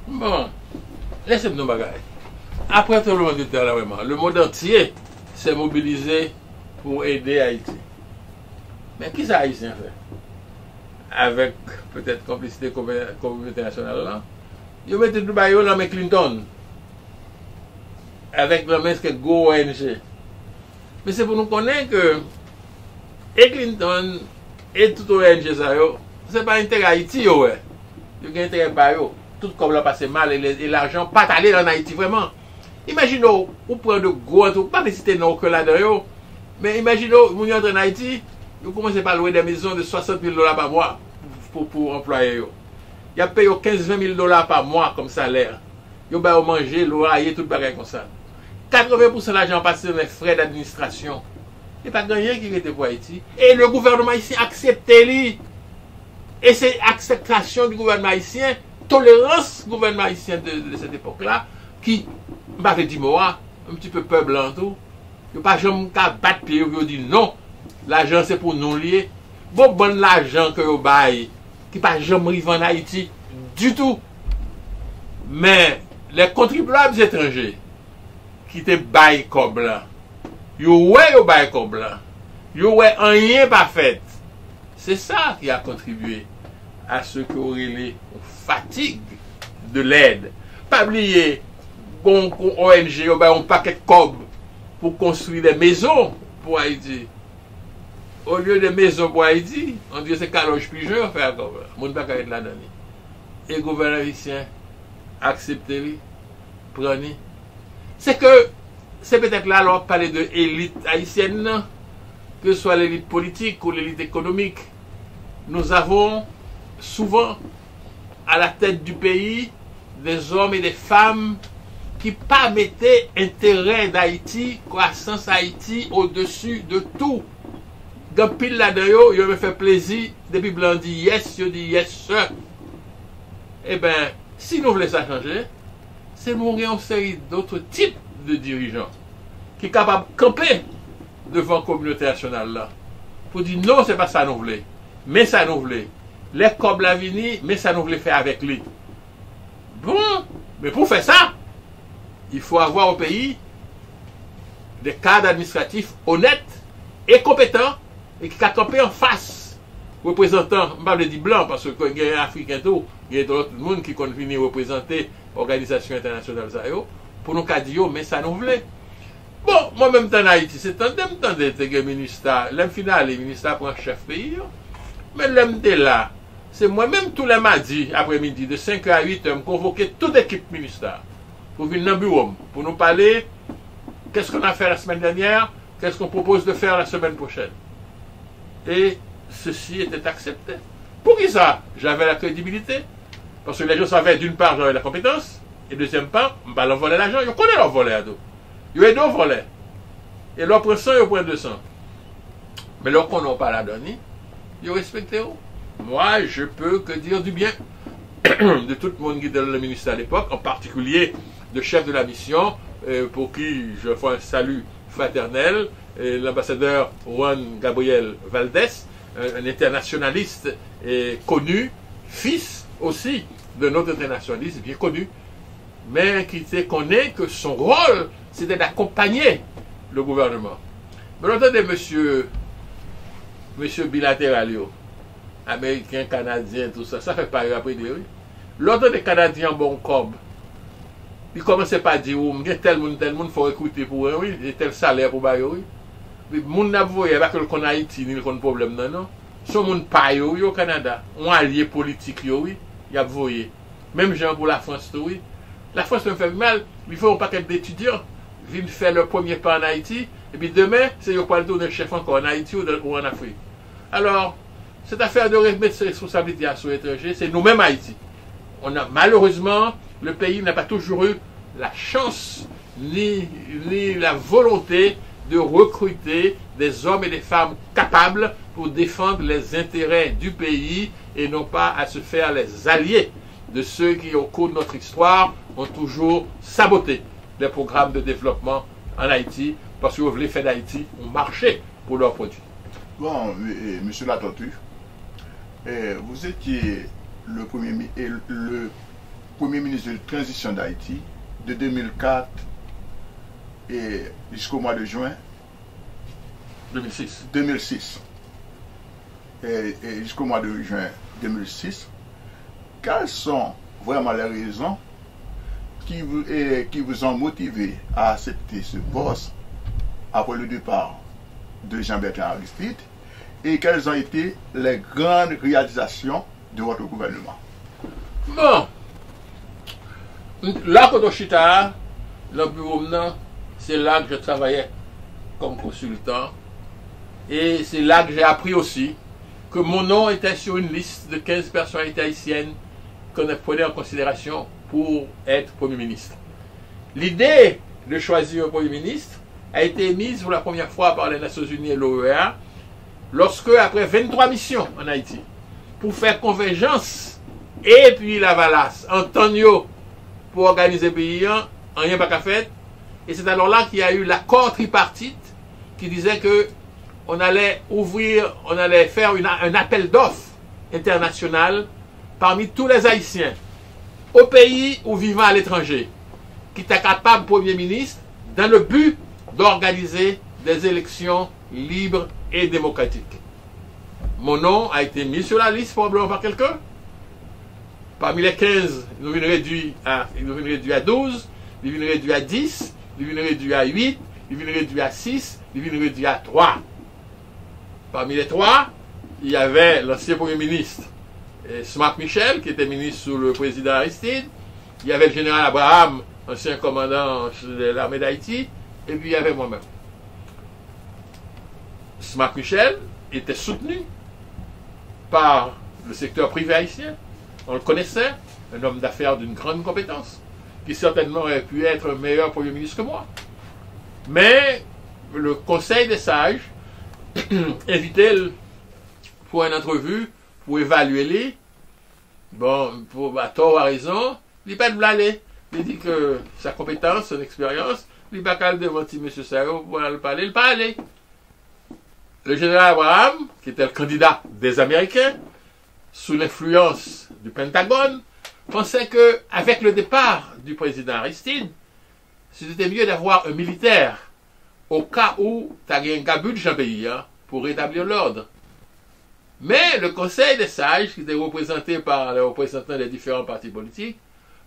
Bon, laissez-moi nous bagaille. Après tout le monde était vraiment, le monde entier s'est mobilisé pour aider Haïti. Mais qui ça Haïtien fait? Avec peut-être complicité communauté nationale là. Ils mettent Dubaï dans Clinton. Avec le mec que Go ONG. Mè se pou nou konen ke e Clinton e tout ONG sa yo, se pa intere Haiti yo we. Yo gen intere ba yo. Tout kom la pase mal e l'arjan pat ale lan Haiti vreman. Imagino ou pren de gwo an pa nesite nou ke la de yo, men imagino moun yo entre en Haiti, yo komanse pa loue de mizon de 60.000 dola pa mwa pou pou employe yo. Ya pe yo 15-20.000 dola pa mwa kom saler. Yo ba yo manje, lo a ye, tout bagay kon sa. 80% l'ajan passe nan fred administrasyon. E pa ganyen ki rete pou Haiti. E le gouvernement haitien aksepte li. E se akseptasyon di gouvernement haitien, tolerans gouvernement haitien de set epok la, ki, mba fe di moua, mti pe pe blan tou, yo pa jom ka bat pi, yo di non, l'ajan se pou non liye. Bo bon l'ajan ke yo baye, ki pa jom rivan Haiti, du tout. Men, le kontribuab zetranjè, ki te bay kob la. Yo wè yo bay kob la. Yo wè anyen pa fèt. Se sa ki a kontribuye a se ki orele fatig de lèd. Pabliye, bon, kon kon ONG yo bay yon paket kob pou konstruy de mezon pou Haiti. Ou liyo de mezon pou Haiti, an diyo se kaloj pijon fè a kob la. Moun baka et la dani. E gouverneur Haitien aksepte li, prani, c'est que c'est peut-être là alors parler de élite haïtienne, que ce soit l'élite politique ou l'élite économique. Nous avons souvent à la tête du pays des hommes et des femmes qui pas mettaient d'Haïti, croissance Haïti au-dessus de tout. Quand pile là-dedans, il me fait plaisir, depuis blanc dit yes, je dis yes sir. Eh bien, si nous voulons ça changer, c'est mourir une série d'autres types de dirigeants qui sont capables de camper devant la communauté nationale pour dire non, c'est pas ça nous voulons, mais ça nous voulons. Les comme la vini, mais ça nous voulons faire avec lui. Bon, mais pour faire ça, il faut avoir au pays des cadres administratifs honnêtes et compétents et qui sont campés en face représentant, je ne pas dire blanc parce que y a africain tout, il y a d'autres monde qui venir représenter Organisasyon internasyonal sa yo Pou nou ka di yo, men sa nou vle Bon, mwen menm tan Haiti Se tan dem tan de ministar Lem final, le ministar pou an chef peyi yo Men lem de la Se mwen menm tou lem a di apre midi De 5 a 8, m konvoke tout ekip ministar Pou vin nan biwom Pou nou pale Kès kon a fè la semen denyer Kès kon propose de fè la semen pochen E se si etet aksepte Pou ki sa? J'ave la kredibilite Parce que les gens savaient, d'une part, j'avais la compétence, et deuxième part, bah, leur voler l'argent. Ils connaissent leur voler à dos. Ils ont deux volets. Et leur prend 100, ils prennent 200. Mais leur qu'on n'a pas la donné, ils respectent. Moi, je peux que dire du bien [COUGHS] de tout le monde qui était le ministère à l'époque, en particulier de chef de la mission, euh, pour qui je fais un salut fraternel, l'ambassadeur Juan Gabriel Valdés, un, internationaliste et connu, fils aussi de notre internationaliste bien connu, mais qui connaît que son rôle, c'était d'accompagner le gouvernement. Mais l'entendez, monsieur, monsieur bilatéralio, américain, canadien, tout ça, ça fait pas après de oui. L'autre des Canadiens bon comme, il commençait pas à dire, oh, il y a tel monde, tel monde, faut recruter pour eux, oui, et tel salaire pour bailler, oui. Mais mon n'a pas que le Haïti, ni le problème, non, non. Son monde paye, oui, au Canada. On allié politique, oui y a voyé. Même genre pour la France, oui. La France me fait mal. Il faut un paquet d'étudiants viennent faire leur premier pas en Haïti. Et puis demain, c'est le pas le chef encore en Haïti ou, en Afrique. Alors, cette affaire de remettre ses responsabilités à son étranger, c'est nous-mêmes Haïti. On a malheureusement, le pays n'a pas toujours eu la chance ni, ni la volonté de recruter des hommes et des femmes capables pour défendre les intérêts du pays et non pas à se faire les alliés de ceux qui, au cours de notre histoire, ont toujours saboté les programmes de développement en Haïti parce que les faits d'Haïti ont marché pour leurs produits. Bon, monsieur Latortu, vous étiez le premier, le premier ministre de transition d'Haïti de 2004 et jusqu'au mois de juin 2006. 2006 et, jusqu'au mois de juin 2006, quelles sont vraiment les raisons qui vous, ont motivé à accepter ce poste après le départ de Jean-Bertrand Aristide? Et quelles ont été les grandes réalisations de votre gouvernement? Bon, là quand maintenant, c'est là que je travaillais comme consultant. Et c'est là que j'ai appris aussi que mon nom était sur une liste de 15 personnalités haïtiennes qu'on prenait en considération pour être Premier ministre. L'idée de choisir un Premier ministre a été émise pour la première fois par les Nations Unies et l'OEA lorsque, après 23 missions en Haïti, pour faire convergence et puis la valasse, Antonio, pour organiser le pays, rien pas qu'à faire. Et c'est alors là qu'il y a eu l'accord tripartite qui disait que on allait ouvrir, on allait faire un appel d'offres international parmi tous les Haïtiens au pays ou vivant à l'étranger qui étaient capable, Premier ministre, dans le but d'organiser des élections libres et démocratiques. Mon nom a été mis sur la liste probablement par quelqu'un. Parmi les 15, nous venons réduit à, nous réduit à 12, nous venons réduit à 10, nous venons réduit à 8, nous venons réduit à 6, nous venons réduit à 3. Parmi les trois, il y avait l'ancien Premier ministre eh, Smart Michel, qui était ministre sous le président Aristide. Il y avait le général Abraham, ancien commandant de l'armée d'Haïti. Et puis il y avait moi-même. Smart Michel était soutenu par le secteur privé haïtien. On le connaissait, un homme d'affaires d'une grande compétence, qui certainement aurait pu être un meilleur Premier ministre que moi. Mais le Conseil des sages invitait pour une entrevue, pour évaluer les. Bon, pour, à tort ou à raison, il pas de blaler. Il dit que sa compétence, son expérience, il pas qu'à devant M. Sarro pour le parler, il pas aller. Le général Abraham, qui était le candidat des Américains, sous l'influence du Pentagone, pensait que avec le départ du président Aristide, c'était mieux d'avoir un militaire au cas où tu as un gabut de jean hein, pour rétablir l'ordre. Mais le Conseil des sages, qui était représenté par les représentants des différents partis politiques,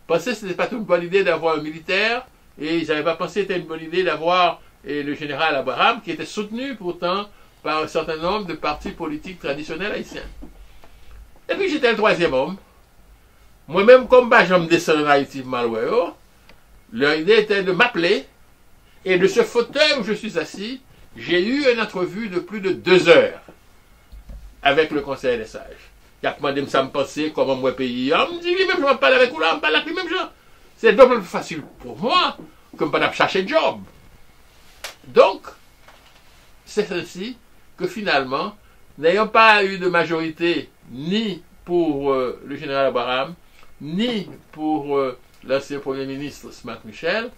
pensait que ce n'était pas une bonne idée d'avoir un militaire, et ils n'avaient pas pensé que c'était une bonne idée d'avoir le général Abraham, qui était soutenu pourtant par un certain nombre de partis politiques traditionnels haïtiens. Et puis j'étais le troisième homme. Moi-même, comme je me descends en Haïti leur idée était de m'appeler et de ce fauteuil où je suis assis, j'ai eu une entrevue de plus de deux heures avec le conseil des sages. Il a demandé ça me penser comment moi pays. On me dit, lui-même, je vais parler avec vous là, on parle avec lui-même. C'est d'autant plus facile pour moi que ne chercher de job. Donc, c'est ainsi que finalement, n'ayant pas eu de majorité ni pour euh, le général Abraham, ni pour euh, l'ancien Premier ministre Smart Michel,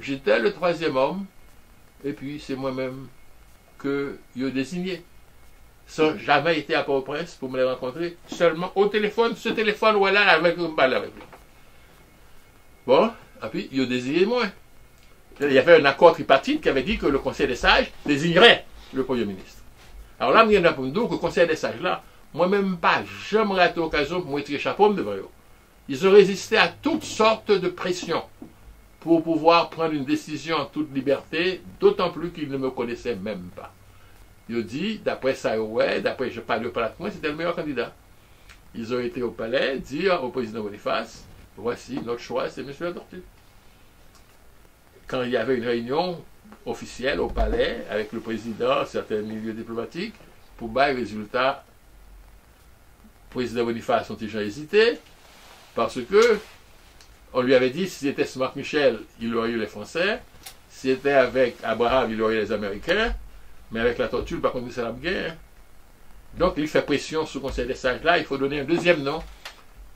J'étais le troisième homme, et puis c'est moi-même que a désigné. Sans jamais été à Port-au-Prince pour me les rencontrer, seulement au téléphone, ce téléphone voilà avec me parler avec lui. Bon, et puis il a désigné moi. Il y avait un accord tripartite qui avait dit que le Conseil des sages désignerait le Premier ministre. Alors là, je viens pour me dire que le Conseil des sages là, moi-même pas jamais raté l'occasion pour mettre chapeau devant eux. Ils ont résisté à toutes sortes de pressions pour pouvoir prendre une décision en toute liberté, d'autant plus qu'ils ne me connaissaient même pas. Ont dit, d'après ça, d'après je parle pas moi, c'était le meilleur candidat. Ils ont été au palais dire au président Boniface, voici notre choix, c'est M. Adortu. Quand il y avait une réunion officielle au palais avec le président, certains milieux diplomatiques, pour le résultat, le président Boniface ont déjà hésité, parce que on lui avait dit, si c'était Smart Michel, il aurait eu les Français. Si c'était avec Abraham, il aurait eu les Américains. Mais avec la torture, par contre, c'est la guerre. Donc, il fait pression sur le Conseil des sages. Là, il faut donner un deuxième nom.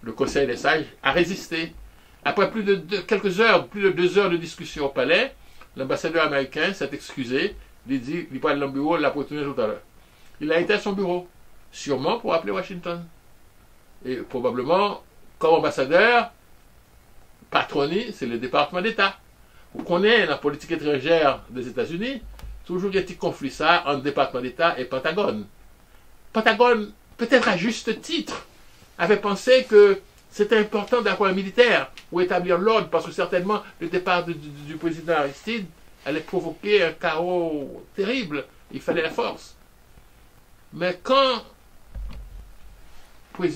Le Conseil des sages a résisté. Après plus de quelques heures, plus de deux heures de discussion au palais, l'ambassadeur américain s'est excusé. Il dit, il parle le bureau, il l'a retourné tout à l'heure. Il a été à son bureau, sûrement pour appeler Washington. Et probablement, comme ambassadeur, patroni, c'est le département d'État. Vous connaissez la politique étrangère des États-Unis, toujours il y a un petit conflit ça entre département d'État et Pentagone. Pentagone, peut-être à juste titre, avait pensé que c'était important d'avoir un militaire pour établir l'ordre, parce que certainement le départ du, président Aristide allait provoquer un chaos terrible. Il fallait la force. Mais quand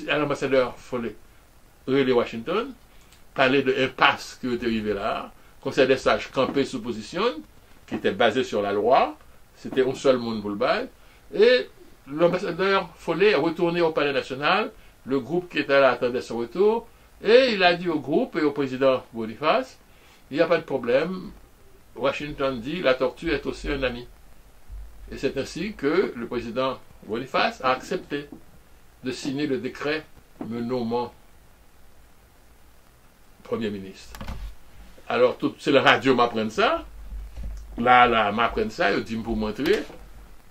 l'ambassadeur Follet Washington, parlait de impasse qui était arrivé là, conseil des sages campé sous position, qui était basé sur la loi, c'était un seul monde pour le bail, et l'ambassadeur Follet est retourné au palais national, le groupe qui était là attendait son retour, et il a dit au groupe et au président Boniface, il n'y a pas de problème, Washington dit, la tortue est aussi un ami. Et c'est ainsi que le président Boniface a accepté de signer le décret me nommant Premier ministre. Alors, c'est la radio m'apprend ça. Là, là, m'apprend ça, il dit pour montrer.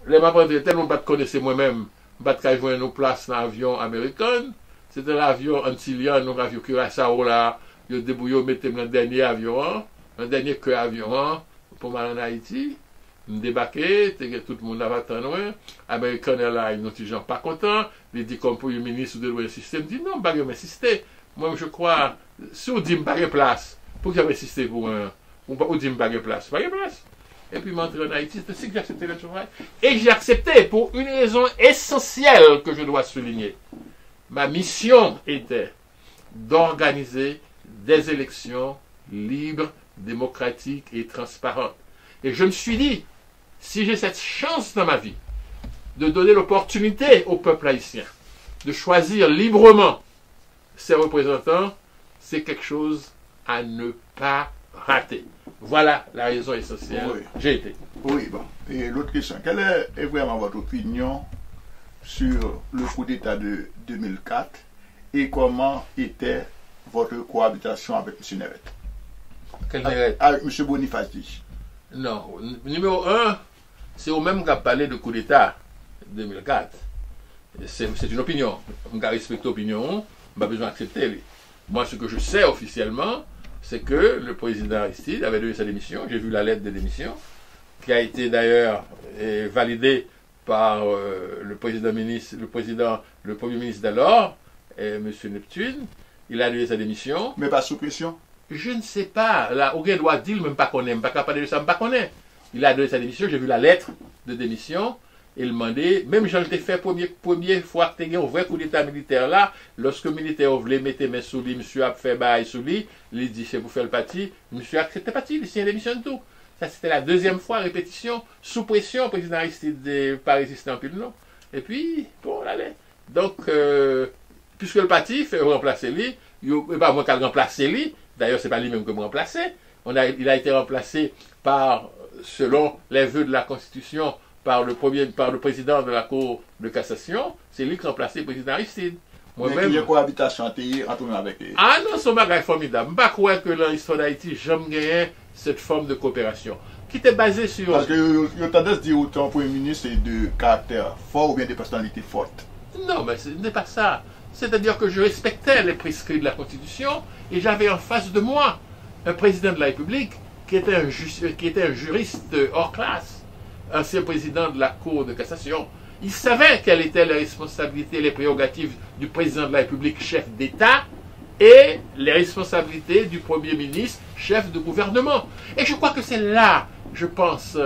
Là, m'apprend tellement pas connaître moi-même, pas de jouer nos places dans l'avion américain. C'était l'avion antilien, nous avions Curaçao là. Ils débrouillé, mettez dans le dernier avion, le dernier que avion, pour mal en Haïti. Je débarqué, tout le monde avait attendu. Américain là, ils n'ont gens pas contents. Il dit comme pour le ministre de insister. Il dit non, je vais insister. Moi, je crois, si on dit pas de place, pour que insister pour un. Ou dit pas de place, pas de place. Et puis, m'entrer en Haïti, c'est ainsi que j'ai accepté le travail. Et j'ai accepté pour une raison essentielle que je dois souligner. Ma mission était d'organiser des élections libres, démocratiques et transparentes. Et je me suis dit, si j'ai cette chance dans ma vie de donner l'opportunité au peuple haïtien de choisir librement ses représentants, c'est quelque chose à ne pas rater. Voilà la raison essentielle. J'ai été. Oui, bon. Et l'autre question, quelle est vraiment votre opinion sur le coup d'État de 2004 et comment était votre cohabitation avec M. Neret Quel Neret Avec M. Boniface Non. Numéro un, c'est au même qui a parlé de coup d'État 2004. C'est une opinion. On respecte l'opinion, n'a besoin d'accepter. Moi, ce que je sais officiellement, c'est que le président Aristide avait donné sa démission. J'ai vu la lettre de démission, qui a été d'ailleurs validée par euh, le président ministre, le président, le premier ministre d'alors, M. Neptune. Il a donné sa démission. Mais pas sous pression Je ne sais pas. Là, aucun doit dire, même pas qu'on aime, pas capable de ça, pas qu'on Il a donné sa démission. J'ai vu la lettre de démission il demandait, même j'en ai fait première, première fois que tu un vrai coup d'état militaire là, lorsque le militaire voulait mettre mes sous lui, monsieur a fait bail sous lui, il dit c'est pour faire le parti, monsieur a accepté parti, il signe l'émission de tout. Ça c'était la deuxième fois, répétition, sous pression, président Aristide pas plus non. Et puis, bon, allez. Donc, euh, puisque le parti fait remplacer lui, il pas moi qui a remplacé lui, d'ailleurs c'est pas lui-même qui me a, il a été remplacé par, selon les vœux de la Constitution, par le, premier, par le président de la Cour de cassation, c'est lui qui a remplacé le président Aristide. Moi-même. Il y a cohabitation entre avec Ah non, c'est un formidable. Je ne pas croire que dans l'histoire d'Haïti, jamais gagné cette forme de coopération. Qui était basée sur. Parce que y a tendance à dire que ton Premier ministre est de caractère fort ou bien de personnalité forte. Non, mais ce n'est pas ça. C'est-à-dire que je respectais les prescrits de la Constitution et j'avais en face de moi un président de la République qui était un, qui était un juriste hors classe ancien président de la Cour de cassation, il savait quelles étaient les responsabilités les prérogatives du président de la République, chef d'État, et les responsabilités du Premier ministre, chef de gouvernement. Et je crois que c'est là, je pense,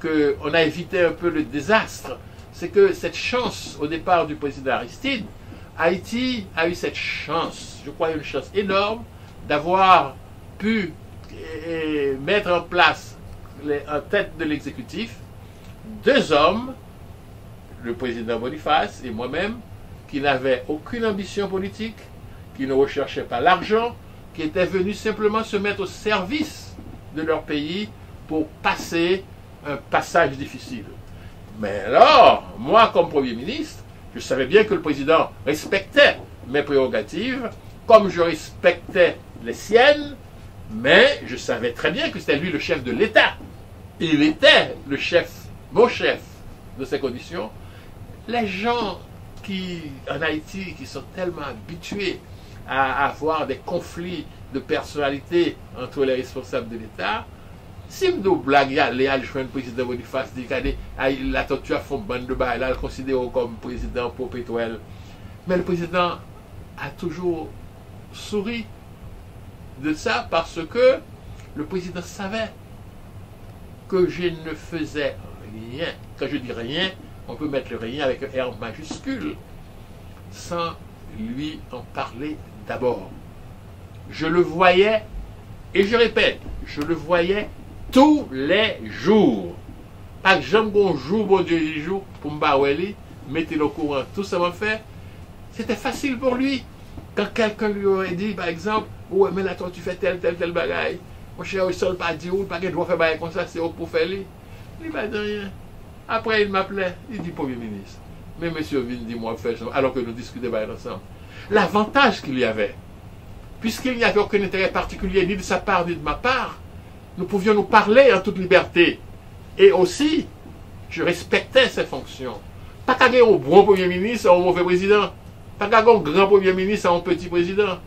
qu'on a évité un peu le désastre. C'est que cette chance au départ du président Aristide, Haïti a eu cette chance, je crois une chance énorme, d'avoir pu mettre en place en tête de l'exécutif deux hommes, le président Boniface et moi-même, qui n'avaient aucune ambition politique, qui ne recherchaient pas l'argent, qui étaient venus simplement se mettre au service de leur pays pour passer un passage difficile. Mais alors, moi comme Premier ministre, je savais bien que le président respectait mes prérogatives, comme je respectais les siennes, mais je savais très bien que c'était lui le chef de l'État. Il était le chef mon chef de ces conditions, les gens qui, en Haïti, qui sont tellement habitués à avoir des conflits de personnalité entre les responsables de l'État, si me blague, les le président Boniface dit que la torture font bande de bail, là, le considère comme président perpétuel. Mais le président a toujours souri de ça parce que le président savait que je ne faisais rien. Quand je dis rien, on peut mettre le rien avec un R majuscule, sans lui en parler d'abord. Je le voyais, et je répète, je le voyais tous les jours. Pas que j'aime bon Dieu, il joue pour me mettez le au courant, tout ça m'a fait. C'était facile pour lui. Quand quelqu'un lui aurait dit, par exemple, ouais, mais là, toi, tu fais tel, tel, tel bagaille. Mon cher, il seul pas dit, ou pas qu'il doit faire bagaille comme ça, c'est pour faire lui. Il m'a dit rien. Après, il m'appelait, il dit, Premier ministre, mais monsieur Vin dit, moi, fais alors que nous discutions ensemble. L'avantage qu'il y avait, puisqu'il n'y avait aucun intérêt particulier, ni de sa part, ni de ma part, nous pouvions nous parler en toute liberté. Et aussi, je respectais ses fonctions. Pas qu'à un bon Premier ministre ou un mauvais président. Pas qu'à un grand Premier ministre ou un petit président.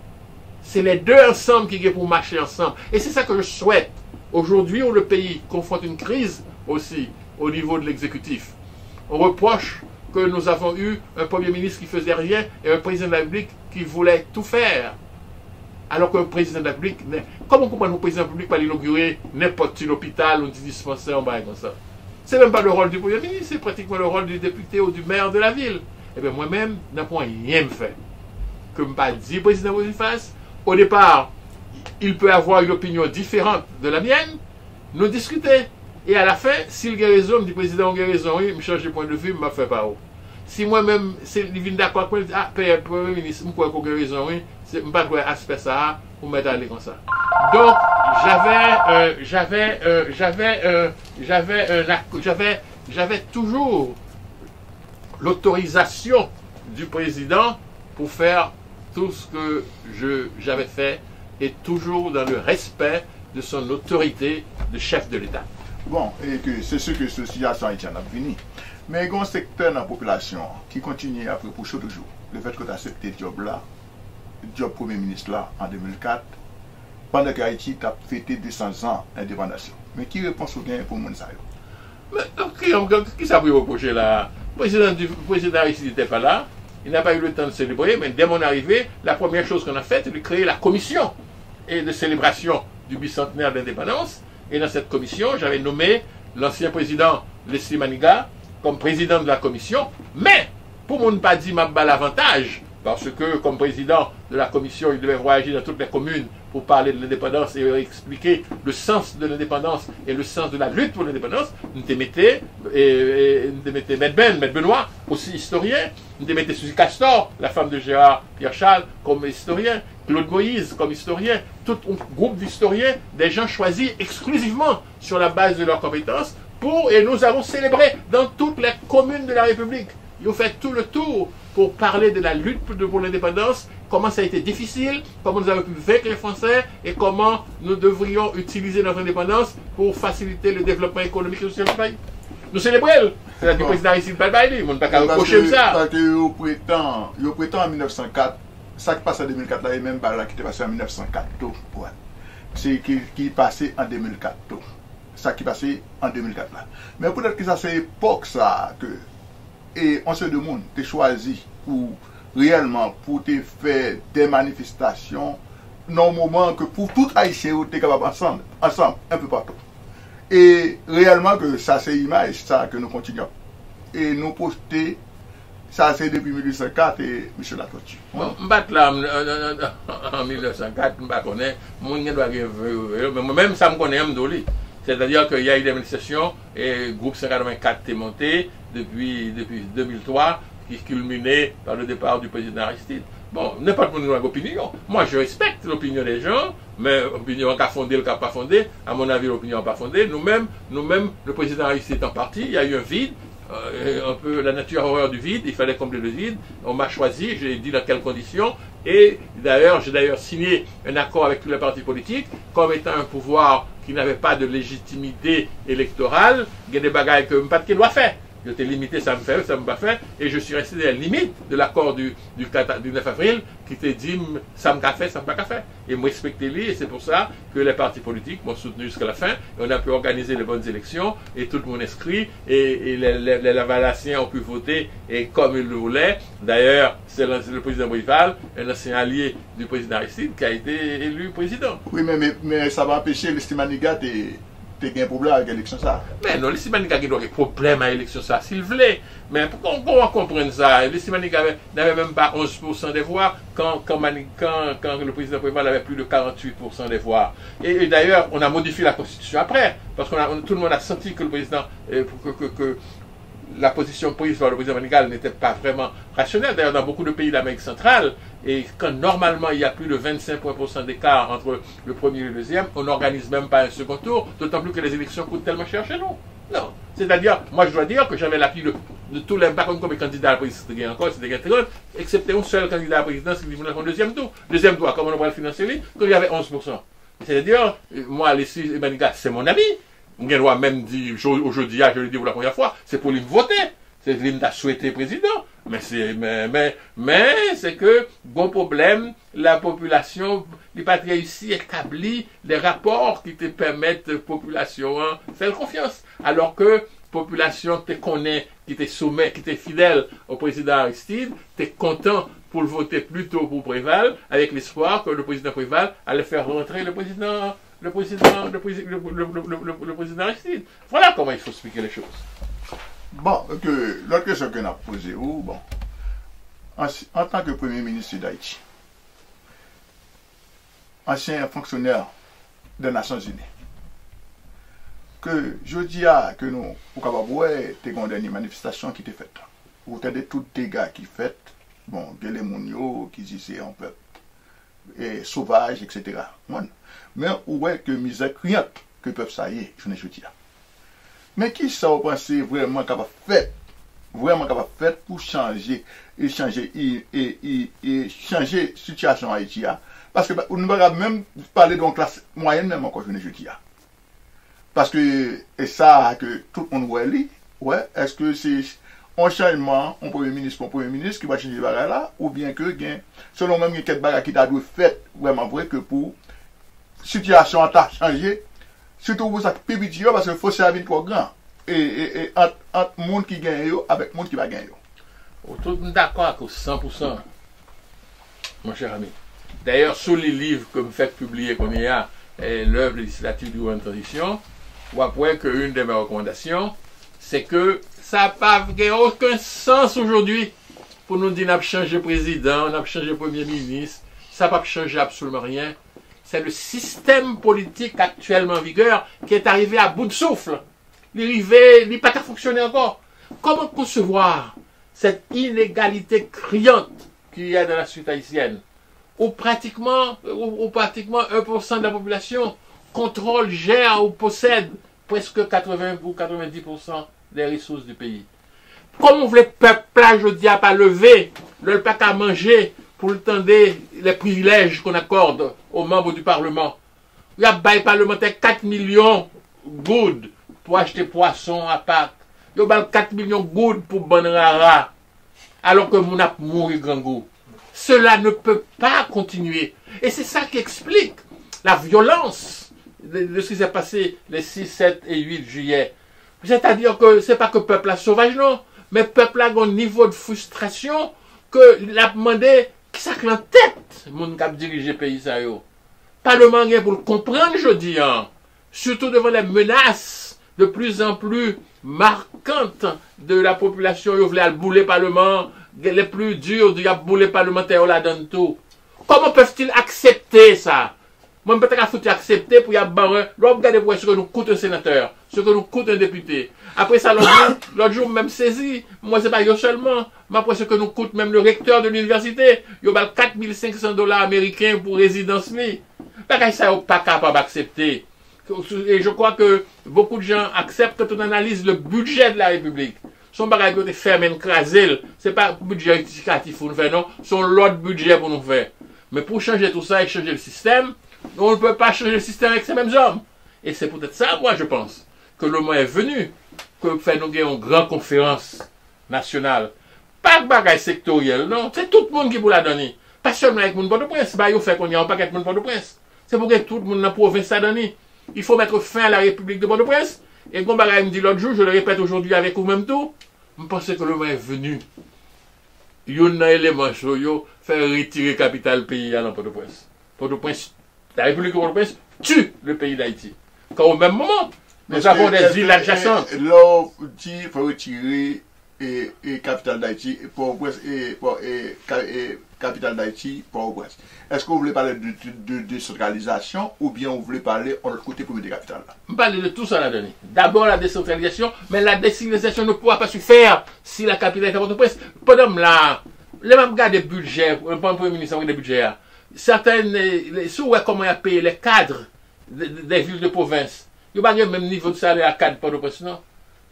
C'est les deux ensemble qui sont pour marcher ensemble. Et c'est ça que je souhaite. Aujourd'hui, où le pays confronte une crise aussi au niveau de l'exécutif, on reproche que nous avons eu un Premier ministre qui faisait rien et un président de la République qui voulait tout faire. Alors qu'un président de la République, comment on comprend un président de la République pas inaugurer n'importe quel hôpital ou dispensaire en bas comme ça? C'est même pas le rôle du Premier ministre, c'est pratiquement le rôle du député ou du maire de la ville. Eh bien, moi-même, n'a point rien fait. Que me pas dit président Boniface, au départ, il peut avoir une opinion différente de la mienne, nous discuter. Et à la fin, s'il a raison, dit président a raison, oui, me change de point de vue, m'a fait pas Si moi-même, c'est vient d'accord avec moi, ah, Premier ministre, je crois qu'il a raison, oui, je ne pas aspect ça pour m'être allé comme ça. Donc, j'avais, euh, euh, euh, j'avais, j'avais, toujours l'autorisation du président pour faire tout ce que je, j'avais fait et toujours dans le respect de son autorité de chef de l'État. Bon, et que c'est ce que ce situation haïtienne a fini. Mais il y a un secteur dans la population qui continue à faire pour chaque jour. Le fait que tu as accepté ce job-là, job Premier ministre là en 2004, pendant que Haïti a fêté 200 ans d'indépendance. Mais qui réponse au gain pour mon ça Mais qui ça peut reprocher là? Le président, du, président Haïti n'était pas là, il n'a pas eu le temps de célébrer, mais dès mon arrivée, la première chose qu'on a faite, c'est de créer la commission et de célébration du bicentenaire d'indépendance. Et dans cette commission, j'avais nommé l'ancien président Leslie Maniga comme président de la commission, mais pour mon pas dit m'a l'avantage parce que, comme président de la commission, il devait voyager dans toutes les communes pour parler de l'indépendance et expliquer le sens de l'indépendance et le sens de la lutte pour l'indépendance. Nous te mettons, et, nous te Ben, Benoît, aussi historien. Nous te mettons Suzy Castor, la femme de Gérard Pierre-Charles, comme historien. Claude Moïse comme historien. Tout un groupe d'historiens, des gens choisis exclusivement sur la base de leurs compétences pour, et nous avons célébré dans toutes les communes de la République. Ils ont fait tout le tour pour parler de la lutte pour l'indépendance, comment ça a été difficile, comment nous avons pu vaincre les Français et comment nous devrions utiliser notre indépendance pour faciliter le développement économique et social du pays. Nous célébrons, c'est du président ici, pas de on ne peut pas reprocher ça. Parce que vous prétend, prétend en 1904, ça qui passe en 2004 là, et même là qui était passé en 1904, c'est qui, qui passé en 2004. Ça qui passé en 2004 là. Mais peut-être que ça c'est époque ça et on se demande, tu choisi pour réellement pour te faire des manifestations non moment que pour tout Haïtien, tu es capable ensemble, ensemble, un peu partout. Et réellement que ça c'est l'image, ça que nous continuons. Et nous poster, ça c'est depuis 1804 et M. Latotu. Bon, là, en 1904, je ne connais pas, moi-même ça me connaît, c'est-à-dire qu'il y a eu des manifestations et le groupe 184 est monté depuis, depuis 2003 qui culminait par le départ du président Aristide. Bon, n'importe qui a opinion. Moi, je respecte l'opinion des gens, mais l'opinion qu'a fondé, le n'a pas fondé. À mon avis, l'opinion n'a pas fondé. Nous-mêmes, nous-mêmes, le président Aristide est en partie. Il y a eu un vide, un peu la nature horreur du vide. Il fallait combler le vide. On m'a choisi. J'ai dit dans quelles conditions. Et d'ailleurs, j'ai d'ailleurs signé un accord avec tous les partis politiques comme étant un pouvoir qui n'avait pas de légitimité électorale. Il y a des bagailles que pas de doit faire. Je t'ai limité, ça me fait, ça me pas fait, et je suis resté à la limite de l'accord du, du, 9 avril qui te dit ça me fait, ça me pas fait. Et moi respecter lui, et c'est pour ça que les partis politiques m'ont soutenu jusqu'à la fin, et on a pu organiser les bonnes élections, et tout le monde inscrit, et, les, les, les ont pu voter, et comme ils le voulaient. D'ailleurs, c'est le, président Brival, un ancien allié du président Aristide, qui a été élu président. Oui, mais, mais, ça va empêcher l'estimanigat te gen problem avèk eleksyon sa. Men non, lisi manika gen do problem a eleksyon sa, sil vle. Men pou kon kon kompren sa, lisi manika pa 11% de vwa, kan le prezident Préval avè plus de 48% de vwa. Et d'ailleurs, on a modifi la konstitusyon apre, parce que tout le monde a senti que le président, que la position prise par le président Manigal n'était pas vraiment rationnelle. D'ailleurs, dans beaucoup de pays d'Amérique centrale, et quand normalement il y a plus de 25% d'écart entre le premier et le deuxième, on n'organise même pas un second tour, d'autant plus que les élections coûtent tellement cher chez nous. Non. C'est-à-dire, moi je dois dire que j'avais l'appui de, tous les, par contre, comme candidats à la présidence, encore, c'était 30, excepté un seul candidat à la présidence qui voulait faire deuxième tour. Deuxième tour, comment on va le financer, lui, qu'il y avait 11%. C'est-à-dire, moi, les six, c'est mon ami. Mwen gen wap menm oujodi ya, je di wou la ponya fwa, se pou li m vote, se li m da souete prezident, men se, men, men, men, se ke, bon problem, la populasyon, li pati ya isi etabli le rapor ki te permette populasyon, fèl konfians, alor ke, populasyon te konen, ki te soumen, ki te fidel au prezident Aristide, te kontan pou l vote pluto pou Preval, avek l'espoir ke le prezident Preval ale fèr rentre le prezident le président, le, président, le, président Aristide. Voilà comment il faut expliquer les choses. Bon, que l'autre question qu'on a posée, ou bon, en, tant que Premier ministre d'Haïti, ancien fonctionnaire des Nations Unies, que je dis à que nous, pour avoir tes dernières manifestations qui étaient faites, vous avez tous les gars qui fait, bon, les Mounio, qui disaient un peuple et sauvage, etc. Men ouwe ke mizè kriyant ke pep sa ye, jounen jouti ya. Men ki sa ou panse vreman kapa fet, vreman kapa fet pou chanje, e chanje, e chanje sityasyon a iti ya. Paske ou nou baga menm pale don klas mwayen menm anko jounen jouti ya. Paske e sa ke tout moun wè li, wè, eske se an chanjman, an pouye minis pou an pouye minis ki va chanje baga la, ou bien ke gen, selon menm gen ket baga ki ta dwe fet, vreman vwe ke pou Sityasyon ta chanje, sitou pou sa pibiti yo, parce fò servin kwa gran, e ant moun ki gen yo, avèk moun ki va gen yo. Ou tout m'dakwa akou 100%, mon chèr ami. D'ayèr, sou li liv ke m'fèk publiye konye ya, l'œuvre législative du de transition, wapwen ke un de mè rekomendasyon, se ke pa gen okun sens oujoudwi pou nou di nap chanje prezident, nap chanje premier ministre, sa pa chanje absoloumen ryen, c'est le système politique actuellement en vigueur qui est arrivé à bout de souffle. Il n'est pas fonctionner encore. Comment concevoir cette inégalité criante qu'il y a dans la suite haïtienne, où pratiquement, où, pratiquement 1% de la population contrôle, gère ou possède presque 80 ou 90% des ressources du pays. Comment vous le peuple je dis, à pas lever, le pas à manger, pour le des les privilèges qu'on accorde aux membres du Parlement. Il y a bail parlementaire 4 millions good pour acheter poisson à Pâques. Il y a 4 millions good pour Bonrara. Alors que mon a mouru grand goût. Cela ne peut pas continuer. Et c'est ça qui explique la violence de, ce qui s'est passé les 6, 7 et 8 juillet. C'est-à-dire que c'est pas que le peuple a sauvage, non. Mais le peuple a un niveau de frustration que l'a demandé Ki sak lan tet moun kap dirije peyi sa yo? Pa le manye pou l komprende jodi an. Soutou devan le menas de plus en plus markante de la populasyon yo vle al boule parlement, le plus dur di ap boule parlementer yo la dan tou. Koman pef til aksepte sa? Mwen petak a fouti aksepte pou yap ban, lò ap gade pou wè se ke nou koute un senateur, se ke nou koute un depute. Apre sa lòt joun mèm sezi, mwen se pa yo selman, mwen apre se ke nou koute mèm le rektor de l'universite, yo bal 4500 dolar amerikèn pou rezidans mi. Pakay sa yo pa kapab aksepte. Et je kwa ke beaucoup de jan aksepte ton analise le budget de la republik. Son bagay kote fermen krasel, se pa budget etikatif pou nou fè, non? Son lòt budget pou nou fè. Men pou chanje tout sa, e chanje le sistem, On ne peut pas changer le système avec ces mêmes hommes. Et c'est peut-être ça, moi, je pense, que le moment est venu que fait nous une grande conférence nationale. Pas de bagaille sectoriel, non. C'est tout le monde qui vous l'a donné. Pas seulement avec le monde de prince. Bah, il fait qu'on y a un de monde de prince. C'est pour que tout le monde dans la province a donné. Il faut mettre fin à la République de Port-au-Prince. Et comme bagaille me dit l'autre jour, je le répète aujourd'hui avec vous-même tout, je pense que le moment est venu. Il y a un élément, faire retirer capital pays à Port-au-Prince. Port-au-Prince la République européenne tue le pays d'Haïti. Quand au même moment, Nous avons des îles adjacentes. Là, il faut retirer et, et capitale d'Haïti pour et, pour, et, et capitale d'Haïti pour ouest Est-ce que vous voulez parler de, décentralisation ou bien vous voulez parler en l'autre côté pour mettre capitale? Là On parle de tout ça là donné. D'abord la décentralisation, mais la décentralisation ne pourra pas se faire si la capitale est à Port-au-Prince. Pendant là, les mêmes gars des budgets, un premier ministre des budgets, certaines, si vous voyez comment il a payé les cadres des villes de province, pas le même niveau de salaire à cadre Port-au-Prince, non?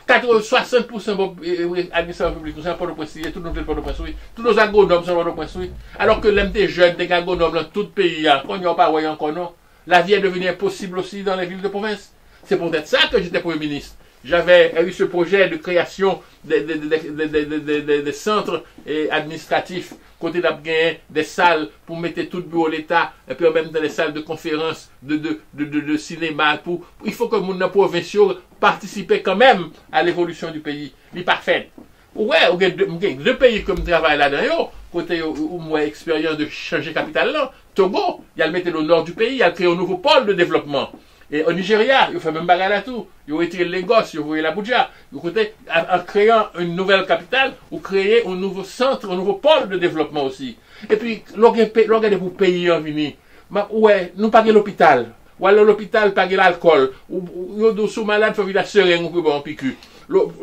60% administration publique, nous sommes Port-au-Prince, tout Port-au-Prince, tous nos agronomes sont Port-au-Prince, alors que l'MT jeunes, des agronomes dans tout le pays, qu'on n'y a pas encore non, la vie est devenue impossible aussi dans les villes de province. C'est peut-être ça que j'étais Premier ministre. J'avais eu ce projet de création des centres administratifs côté d'Abgain, des salles pour mettre tout le bureau l'État, et puis même dans les salles de conférences, de, cinéma. Pour, il faut que les provinciaux participent quand même à l'évolution du pays. Il parfait. Ouais, il y a deux, pays comme travail là-dedans, côté où moi expérience de changer capital. Togo, il a le mettre au nord du pays, il a créé un nouveau pôle de développement. Et au Nigeria, ils ont fait même bagarre là tout. Ils ont retiré Lagos, ils ont envoyé l'Abuja. En créant une nouvelle capitale, ou créer un nouveau centre, un nouveau pôle de développement aussi. Et puis, l'organe pour pays en vini. Ouais, nous payons l'hôpital. Ou alors l'hôpital paye l'alcool. Ou, ou, sous malade, il faut la seringue, ou bon piqûre.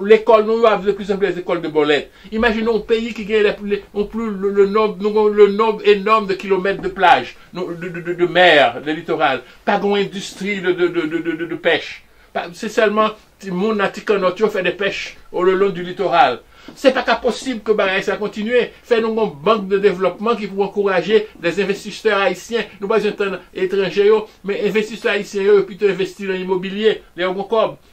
L'école, nous avons de plus en plus les écoles de bolette. Imaginons un pays qui gagne le, nombre, énorme de kilomètres de plage, de, de, de, mer, de littoral. Pas une industrie de, de, pêche. C'est seulement, mon on fait des pêches au long du littoral. C'est pas possible que ça continue. Faire une banque de développement qui pour encourager des investisseurs haïtiens, nous pas étrangers, mais investisseurs haïtiens, plutôt investir dans l'immobilier, les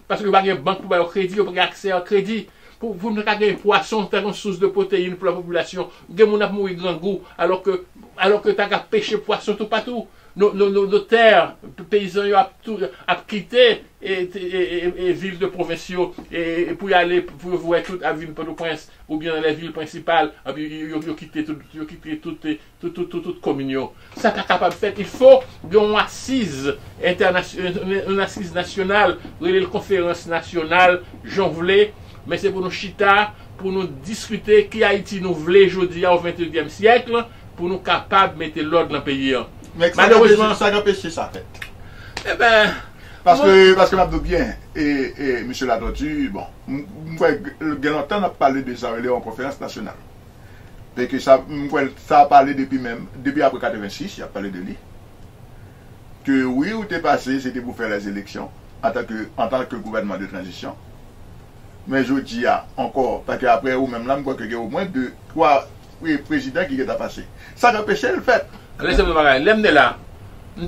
parce que avez une banque pour avoir crédit, avez accès au crédit. Pour vous ne pas poisson, c'est une source de protéines pour la population. Vous avez mourir grand goût, alors que, alors que tu as pêché poisson tout partout nos, nos, nos, terres, paysans ont quitté et, et, villes de provinciaux et, pour y aller, pour voir tout à ville Port-au-Prince ou bien dans les villes principales, ils ont quitté toutes les toutes tout, tout, communions. Ça pas capable de faire. Il faut une assise internationale, une assise nationale, une conférence nationale, j'en voulais, mais c'est pour nous chita, pour nous discuter qui Haïti nous voulait aujourd'hui au 21e siècle, pour nous capables de mettre l'ordre dans le pays. Malheureusement, ça a empêché ça fait. Eh ben. Parce que, parce que bien, et, et M. Ladotu, bon, il longtemps, on a parlé de ça en conférence nationale. Parce que ça, ça a parlé depuis même, depuis après 86, il a parlé de lui. Que oui, où t'es passé, c'était pour faire les élections en tant que, en tant que gouvernement de transition. Mais je dis encore, parce qu'après, ou même là, je crois qu'il y a au moins deux, trois présidents qui sont passés. Ça a empêché le fait. Laissez-moi parler. L'aime là,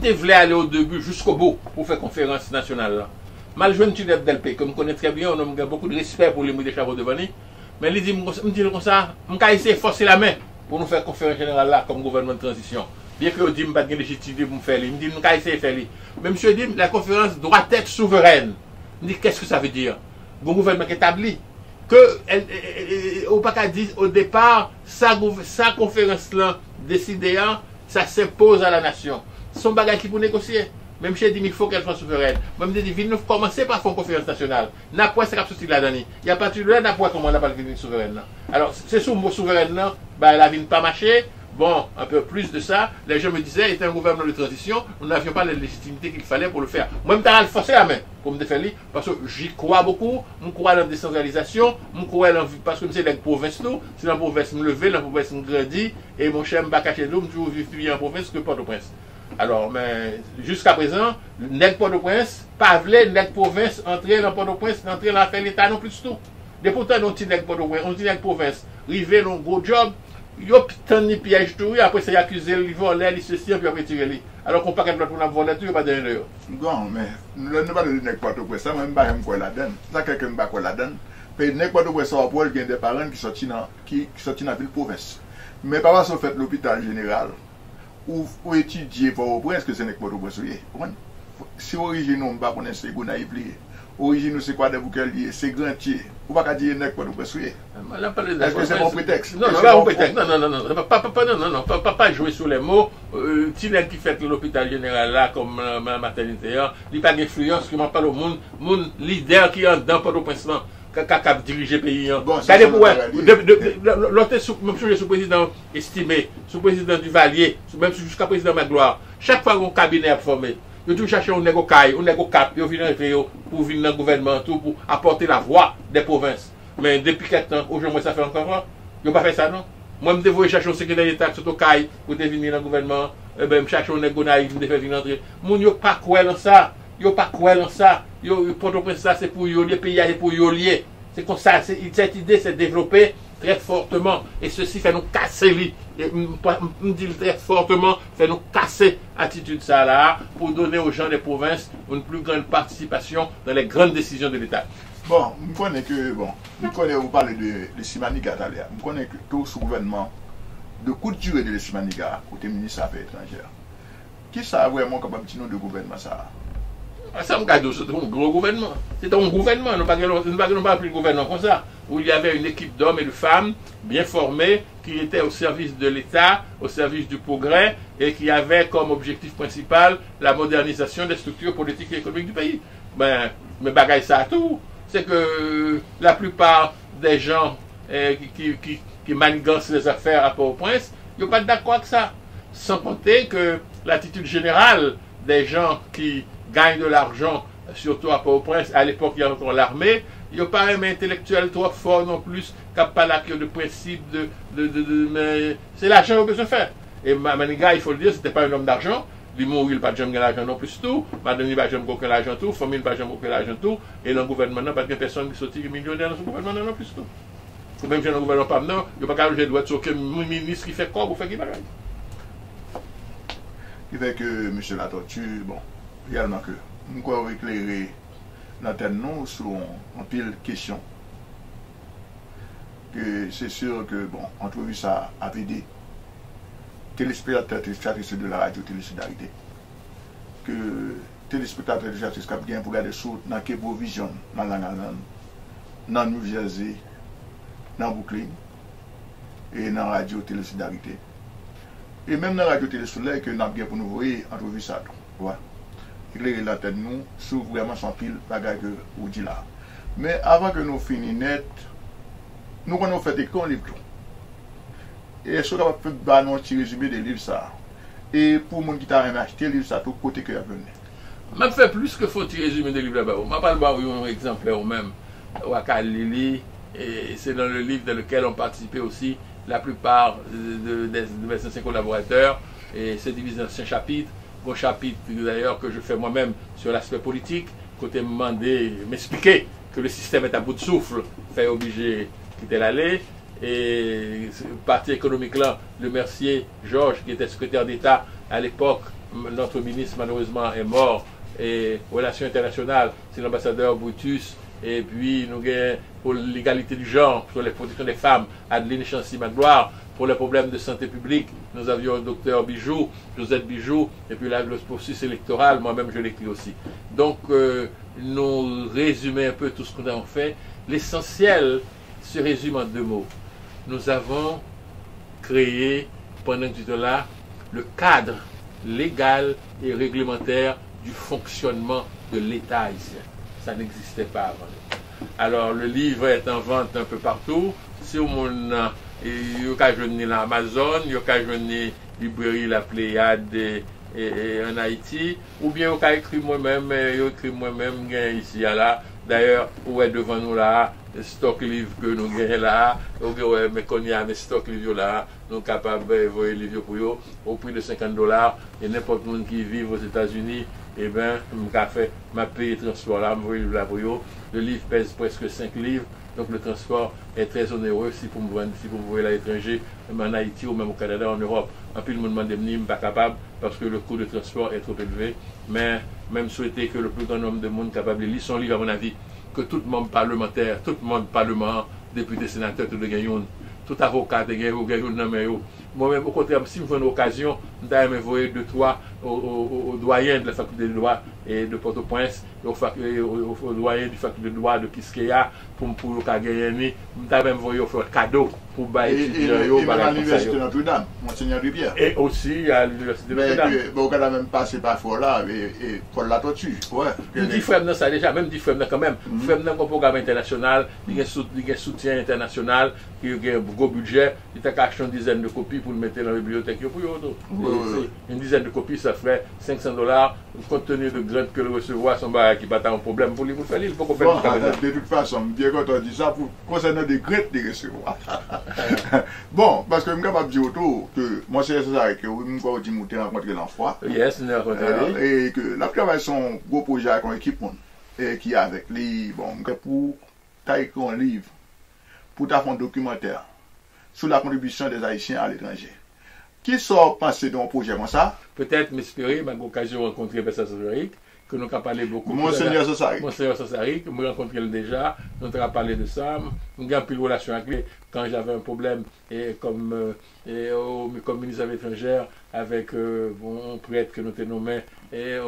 je voulais aller au début jusqu'au bout pour faire conférence nationale là. Mal joué une Delpé, que je connais très bien, on a beaucoup de respect pour les mots de Chavot de Bani. Mais il dit, me dit comme ça, je vais essayer de forcer la main pour nous faire conférence générale là comme gouvernement de transition. Bien que je dis, je n'ai pas de légitimité pour me faire. Il me dit, je vais essayer de faire. Mais monsieur dit, la conférence doit être souveraine. Je dis, qu'est-ce que ça veut dire? Un gouvernement établi. Que, au pas dit au départ, sa, sa conférence là, décidée, ça s'impose à la nation. Son pour négocier. Même j'ai dit, il faut qu'elle soit souveraine. Même j'ai dit, il faut commencer par faire une conférence nationale. N'a pas ce qui là-dedans. Et à partir de là, n'a pas on n'a pas le souveraine. Alors, c'est sous le mot souveraine, là, ben, la vie n'a pas marché. Bon, un peu plus de ça, les gens me disaient, était un gouvernement de transition, nous n'avions pas la légitimité qu'il fallait pour le faire. Moi, je me forcer la main pour me défendre, parce que j'y crois beaucoup, je crois dans la décentralisation, je crois dans, parce que c'est la province, c'est la province me lever, la province me et mon cher m'a caché l'eau, je toujours vivre en province que Port-au-Prince. Alors, mais jusqu'à présent, le Port-au-Prince, pas voulu, le province, entrer dans Port-au-Prince, entrer dans l'État non plus tout. Et pourtant, on dit Port-au-Prince, on dit province, river dans gros job, Yo pitan ni piège tout, après ça y accuse il volait, il ceci, puis après tirer lui. Alors qu'on pas qu'un pour voler tout, il pas derrière eux. Bon, mais le ne pas de pas tout ça, même pas quoi la donne. Ça quelqu'un pas quoi la donne. Tout ça pour il y a des parents qui sortent dans qui ville province. Mais pas ça fait l'hôpital général ou ou étudier pour au prince que c'est nek pas tout ça. Si origine on pas connaître c'est bon naïf origine ou se kwa de bouke liye, se grantye, ou pa ka diye nek pou nou presouye. Est-ce que c'est mon prétexte? Non, non, pas mon prétexte? Non, non, non, sur les mots. Euh, ti nek qui fait l'hôpital général là, comme euh, ma maternité, hein, li pas d'influence, qui m'en parle au monde, monde leader qui est en dedans, pas au pincement, qui a dirigé le pays. Hein. Bon, c'est Kade ça, pou nous wè, avons dit. de- de- de- l'autre sous, président estimé, sous président Duvalier, même jusqu'à président Magloire, chaque fois qu'on cabinet a formé, ils toujours cherché un négo caille, un négo cap, viennent rentrer yo pour venir dans le gouvernement, pour apporter la voix des provinces. Mais depuis quelques temps, aujourd'hui, ça fait encore Ils n'ont pas fait ça, non? Moi, je devais chercher un secrétaire d'État, surtout caille, pour te venir dans le gouvernement, eh ben, je cherche un négo naïf, je faire venir entrer. Moun yo pas quoi dans ça, yo pas quoi dans ça? Port-au-Prince, ça, c'est pour yo lier, pays pour yo lier. C'est comme ça, cette idée s'est développée très fortement. Et ceci fait nous casser, me dit très fortement, fait nous casser attitude ça là, pour donner aux gens des provinces une plus grande participation dans les grandes décisions de l'État. Bon, m konen ke, bon, m konen ou pale de, de Simaniga talè, m konen ke tou sou gouvernement de koute dure de le Simaniga, kote ministre affaires étrangères. Ki sa vwèman kapab ti nou de gouvernement sa? Ah, Ça me cadeau, c'était un gros gouvernement. C'était un gouvernement, nous parlons pas plus de gouvernement comme ça, où il y avait une équipe d'hommes et de femmes bien formés qui étaient au service de l'État, au service du progrès et qui avaient comme objectif principal la modernisation des structures politiques et économiques du pays. Ben, mais bagaille ça à tout. C'est que la plupart des gens qui, qui, qui, qui manigancent les affaires à Port-au-Prince, ils n'ont pas d'accord avec ça. Sans compter que l'attitude générale des gens qui gagnent de l'argent, surtout à Port-au-Prince, à l'époque il y a encore l'armée, il n'y a pas un intellectuel trop fort non plus, qui n'a pas la de principe, de, de, de- de- mais c'est l'argent peut se faire. Et Ma- Maniga, il faut le dire, c'était pas un homme d'argent. Il mourit, il pas jamais l'argent non plus tout. Madame, il pas jamais aucun l'argent tout. Famille, il pas jamais aucun l'argent tout. Et dans le gouvernement, non, pas de personne qui sortit millionnaire dans ce gouvernement non plus tout. Ou même si dans le gouvernement pas non, il n'y a pas le droit de sur aucun ministre qui fait quoi ou fait qui bagaille. Ki fè ke M. La Tortue, bon, ke, m kwa ou eklere l'antenne nou sou an pil kesyon. Ke se sur ke, bon, entrevu sa apede téléspectateur, téléspectatrice de la radio Télésolidarité. Que téléspectateur, téléspectatrice kap gen pou gade sou nan Kebo Vision, nan Langalan, nan New Jersey, nan Brooklyn, et nan radio Télésolidarité. Et même dans la radio Télésolaire, que nous avons bien pour nous voir, entrevu ça. tout. Éclairer la tête nous, sur vraiment son pile bagage que vous dit là. Mais avant que nous finissions net, nous qu'on a fait écrire un livre. tout. Et est-ce qu'on va faire bah, un résumé des livres ça Et pour les gens qui t'a acheté le livre ça, tout côté que vous venez. Je fais plus que faut résumer des livres là-bas. Je parle pas un exemplaire ou même. Wakal Lili, c'est dans le livre dans lequel ont participé aussi la plupart de- des, anciens collaborateurs. Et c'est divisé en cinq chapitres. Un chapitre d'ailleurs que je fais moi-même sur l'aspect politique, côté demander, m'expliquer que le système est à bout de souffle, fait obligé quitter l'allée. Et parti économique là, le Mercier Georges, qui était secrétaire d'État à l'époque, notre ministre malheureusement est mort. Et relations internationales, c'est l'ambassadeur Brutus. Et puis nous avons pour l'égalité du genre, pour la protection des femmes, Adeline Chancy Magloire. Pour les problèmes de santé publique, nous avions le docteur Bijou, Josette Bijou, et puis là, le processus électoral, moi-même je l'écris aussi. Donc, euh, nous résumer un peu tout ce nous avons fait. L'essentiel se résume en deux mots. Nous avons créé, pendant que j'étais là, le cadre légal et réglementaire du fonctionnement de l'État haïtien. Ça n'existait pas avant. Alors, le livre est en vente un peu partout. Si on a, il y a journée l'Amazon, il y a journée librairie La Pléiade et, et- et en Haïti, ou bien il y a écrit moi-même, il y a écrit moi-même gain ici à là. D'ailleurs, où est devant nous là, le stock livre que nous gagnons là, ou bien ouais, mais qu'on y a mes stock livres là, nous sommes capables de voir les livres pour eux au prix de 50 dollars. Et n'importe qui qui vit aux États-Unis, eh bien, je fait ma paye transport là, je livre là pour eux. Le livre pèse presque 5 livres, donc le transport est très onéreux si vous me si vous voyez à l'étranger, même en Haïti ou même au Canada, en Europe. En plus, le monde demande je ne pas capable parce que le coût de transport est trop élevé. Mais même souhaiter que le plus grand nombre de monde capable de lire son livre, à mon avis, que tout le monde parlementaire, tout le monde parlement, député, sénateur, tout le gagnons, tout avocat, de gagnons, gagnons dans mes Moi-même, au contraire, si je vois une occasion, mta mè voye de toi au doyen de la fakulté de droit et de Port-au-Prince, au doyen du fakulté de droit de Kiskeya, pou mpou yo kageyeni, mta mè voye ofre kado pou baye étudiant yo. Et même à l'Université Notre-Dame, Monseigneur Dubier. Et aussi à l'Université Notre-Dame. Mais au Canada même passé par là, et Paul Latotu. Mwen di frem nan sa deja, mwen di frem nan kanmem. Frem nan kon program internasyonal, li gen soutien internasyonal, ki gen go budget, li tak aksyon dizen de kopi pou l mette nan bibliotek yo pou yo. Un dizen de kopi sa fre 500 dolar, kontenu de grant ke l recevo a son barak ki bata an problem pou li pou fali. Bon, de tout fason, mwen diye konton di sa pou konsenan de grant de recevo. Bon, paske mwen kapap di oto, mwen se se zare ke mwen kwa ou di mouti renkontre lan fwa. Yes, mwen renkontre li. E ke la travay son go proje akon ekip moun, e ki avek li, bon, mwen kapou ta ekon liv, pou ta fon dokumenter sou la kontribusyon de Haitien al etranje. Ki so panse don proje kon sa? Petet m'espere, mwen okajyon renkontre Bessa Sosarik, ke nou ka pale beaucoup. Monseigneur Sosarik. Monseigneur Sosarik, mwen renkontre el deja, nou te ka pale de sa, mwen gen pil relasyon ak li, kan jave un problem, e kom ministre av etranjere, avek bon prete ke nou te nomen, e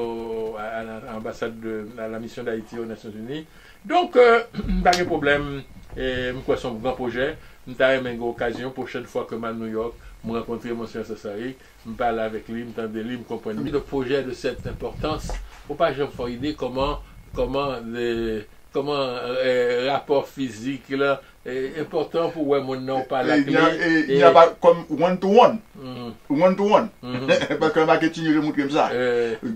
ambasade la mission d'Haïti ou Nations Unis. Donk, mwen bagye [CLEARS THROAT] problem, E mwen kwa son gran proje, mwen ta remen gwo okasyon, pochen fwa keman New York, mwen renkontre monsen Sasarik, mwen pale avek li, mwen tande li, mwen kompon li. Le proje de set importans, pou pa jen fwa ide koman, koman, koman rapor fizik la, important pou wè moun nan pala kli. Y a pa kom one to one, one to one, paske mwen ake tinye remout kem sa.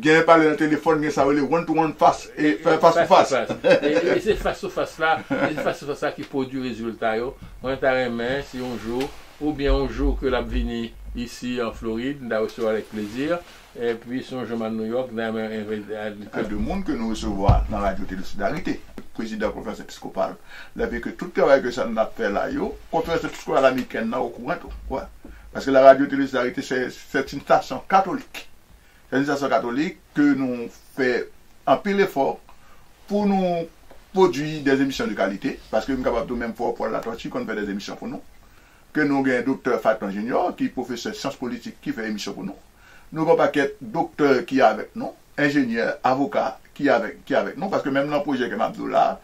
Gen pale nan telefon, gen sa wè le one to one fast, fast to fast. E se fast to fast la, e se fast to fast la ki pou du rezultat yo, mwen ta remen si yon jou, ou bien yon jou ke la vini isi an Floride, da wè sou alek plezir, e pi son jouman New York, da men envej de moun ke nou wè sou wè nan radio telesidarite. président conférence épiscopale, avec que tout le travail que ça nous a fait là, yo, conférence épiscopale américaine, au courant. Ouais. Parce que la radio télévision c'est une station catholique. C'est une station catholique que nous faisons un pile effort pour nous produire des émissions de qualité. Parce que nous sommes capables de même pour la tortue qu'on fait des émissions pour nous. Que nous avons un docteur Fatan Junior, qui est professeur de sciences politiques, qui fait des émissions pour nous. Nous avons un paquet docteur qui est avec nous, ingénieur, avocat, ki avek nou, paske menm nan proje kem Abdou la,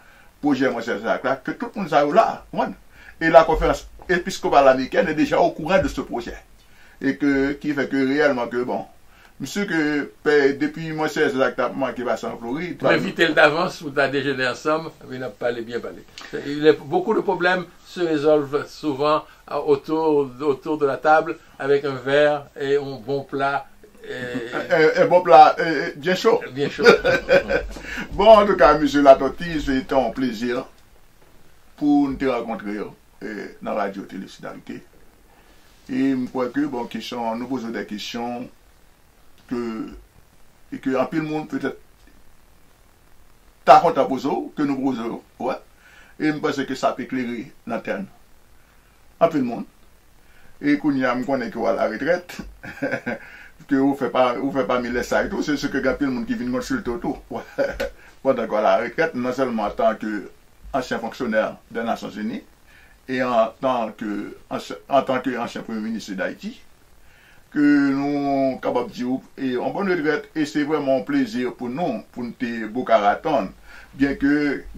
proje mwen se sak la, ke tout moun sa ou la, mwen. E la konferans episkopal amiken e deja ou kouren de se proje. E ki feke reyelman ke bon. Mse ke depi mwen se sak la, mwen ki va san Floride. Mwen vitel davans ou ta dejene ansam, mwen ap pale, bien pale. Beaucoup de problem se rezolve souvan autour de la table, avek un ver et un bon plat Un bon plat, bien chaud. Bien chaud. [LAUGHS] bon, en tout cas, M. Latoti, c'était un plaisir pour nous te rencontrer dans la radio Télé Solidarité. Et je crois que, bon, question, nous posons des questions que, et que en pile monde peut-être compte à poser, que nous posons, ouais. Et je pense que ça peut éclairer l'antenne. En pile monde. Et qu'on y a, je connais que à la retraite. ke ou fe pa mi lesa etou, se se ke gapil moun ki vin konsulte ou tou. Pwanda kwa la reket, nan selman tan ke ansyen fonksyoner de Nasyon Zeni, e an tan ke ansyen premier ministre d'Haïti, ke nou kabab di ou, e an bon reket, e se vwèman plezir pou nou, pou nou te boukaraton, Bien ke,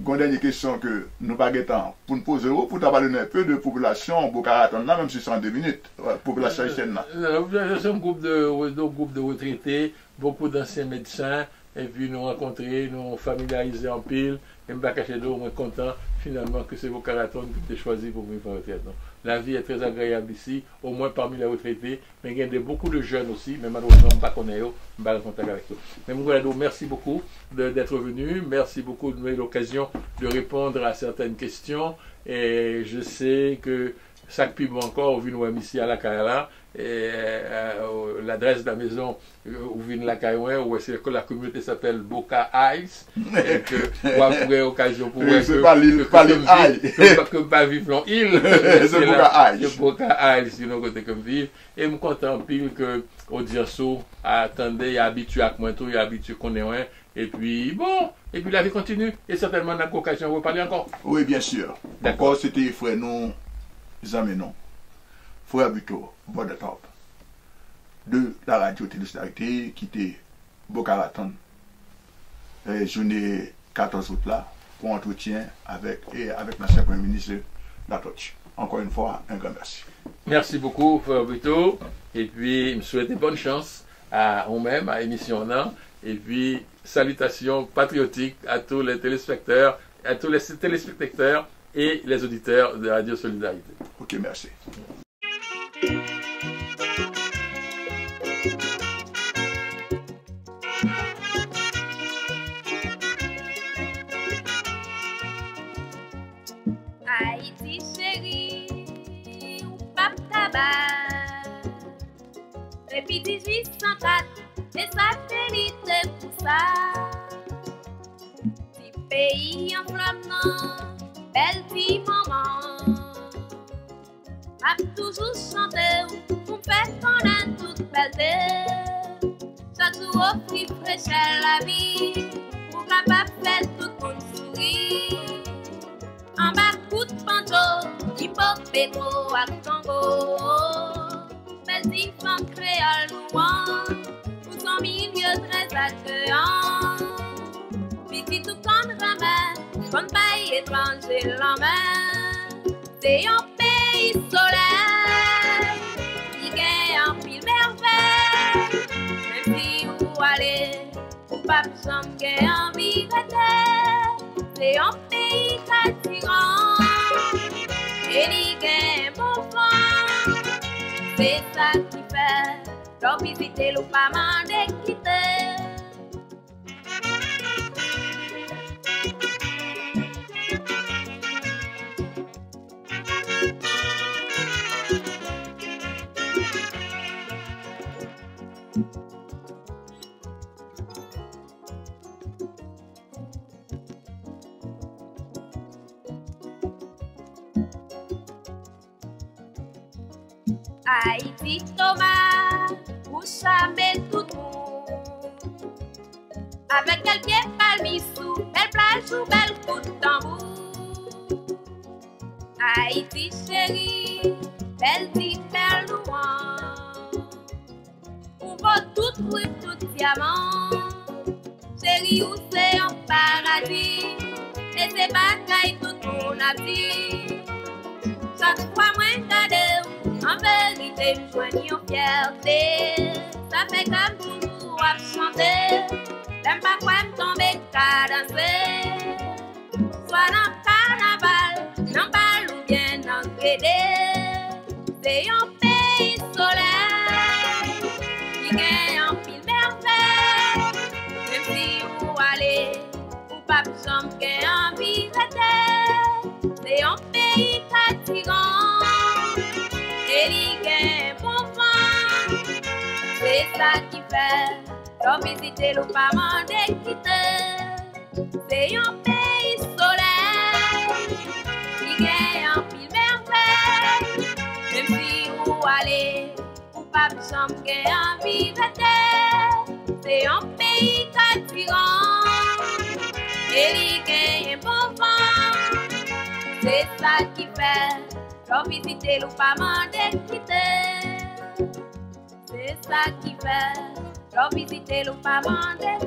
gwen denye kesyon ke nou bagetan pou nou pose ou, pou tabale nou e pe de populasyon Bokaraton nan, menm si san de minute, populasyon isen nan. Se un goup de retrete, beaucoup d'ansyen medsan, e pi nou renkontre, nou familiarize en pil, e mba kache do, mwen kontan, finalman, ke se Bokaraton ki te chwazi pou mwen fwa retrete nan. La vie est très agréable ici, au moins parmi les retraités, mais il y a beaucoup de jeunes aussi, mais malheureusement, pas connaître, je pas contact avec eux. Mais merci beaucoup d'être venu, merci beaucoup de nous donner l'occasion de répondre à certaines questions, et je sais que ça pub encore, vu nous ici à la Carla, euh, l'adresse de la maison euh, où vient la Caïouin, où c'est que la communauté s'appelle Boca Ice, et que [LAUGHS] vous avez occasion pour voir c'est pas l'île, pas l'île que pas vivre dans l'île, [LAUGHS] c'est Boca Ice. Boca Ice, c'est côté comme vivre. Et je suis content pile que audience attendait, il habitué à moi tout, habitué qu'on est et puis bon, et puis la vie continue, et certainement on a l'occasion de reparler encore. Oui, bien sûr. D'accord, c'était frère, nous, amis, non. Frère Buto, de la radio Téléstarité qui était Bocaraton. Journée 14 août là, pour entretien avec, et avec l'ancien Premier ministre Latoche. Encore une fois, un grand merci. Merci beaucoup, Frère. Et puis, je souhaite bonne chance à vous-même, à l'émission. Et puis, salutations patriotiques à tous les téléspectateurs, à tous les téléspectateurs et les auditeurs de Radio Solidarité. Ok, merci. Depuis 1804, les satellites pour ça. Petit pays en flamme, non, belle petit maman. M'a toujours chanté pour faire connaître toute belle Chaque jour offrir fraîcheur la vie, pour capable faire tout le monde sourire. En bas coup de panto, hip-hop, pétro, Belles femmes créoles louanges, pour son milieu très accueillant. Petit tout comme ramène, comme paille étranger main. C'est un pays solaire, qui gagne en pile merveille. Même si vous allez, vous pas besoin de envie C'est un pays fatigant, et il gagne bon vent. C'est ça qui fait, leur visiter le pas m'en Haiti toma, ou chamel toutou. Avek el pie palmisou, bel plaj ou bel kout tambou. Haiti chéri, bel di bel louan. Ou vo tout wip tout diamant, chéri ou se yon paradis. E se bakay tout moun abdi, chak fwa mwen kade. An verite m jwenni yon fiertè Sa fè kèm toujou ap chante Lèm pa kwa m tombe ka dansè Swa nan karnaval, nan bal ou bien nan kredè Se yon peyi soley Ki gen yon pil merfè Mèm si ou ale, ou pap chanm gen yon bizete Se yon peyi katigan Foye sa ki fè, lò mizite lò pa mande kite. Se yon peyi soley, ki gen yon pil merveil. Mem si ou ale, ou pa pi chanm gen yon vivete. Se yon peyi katiran, e li gen yon bon fan. Se sa ki fè, lò mizite lò pa mande kite. essa tiver, pro visitê-lo pra mandar.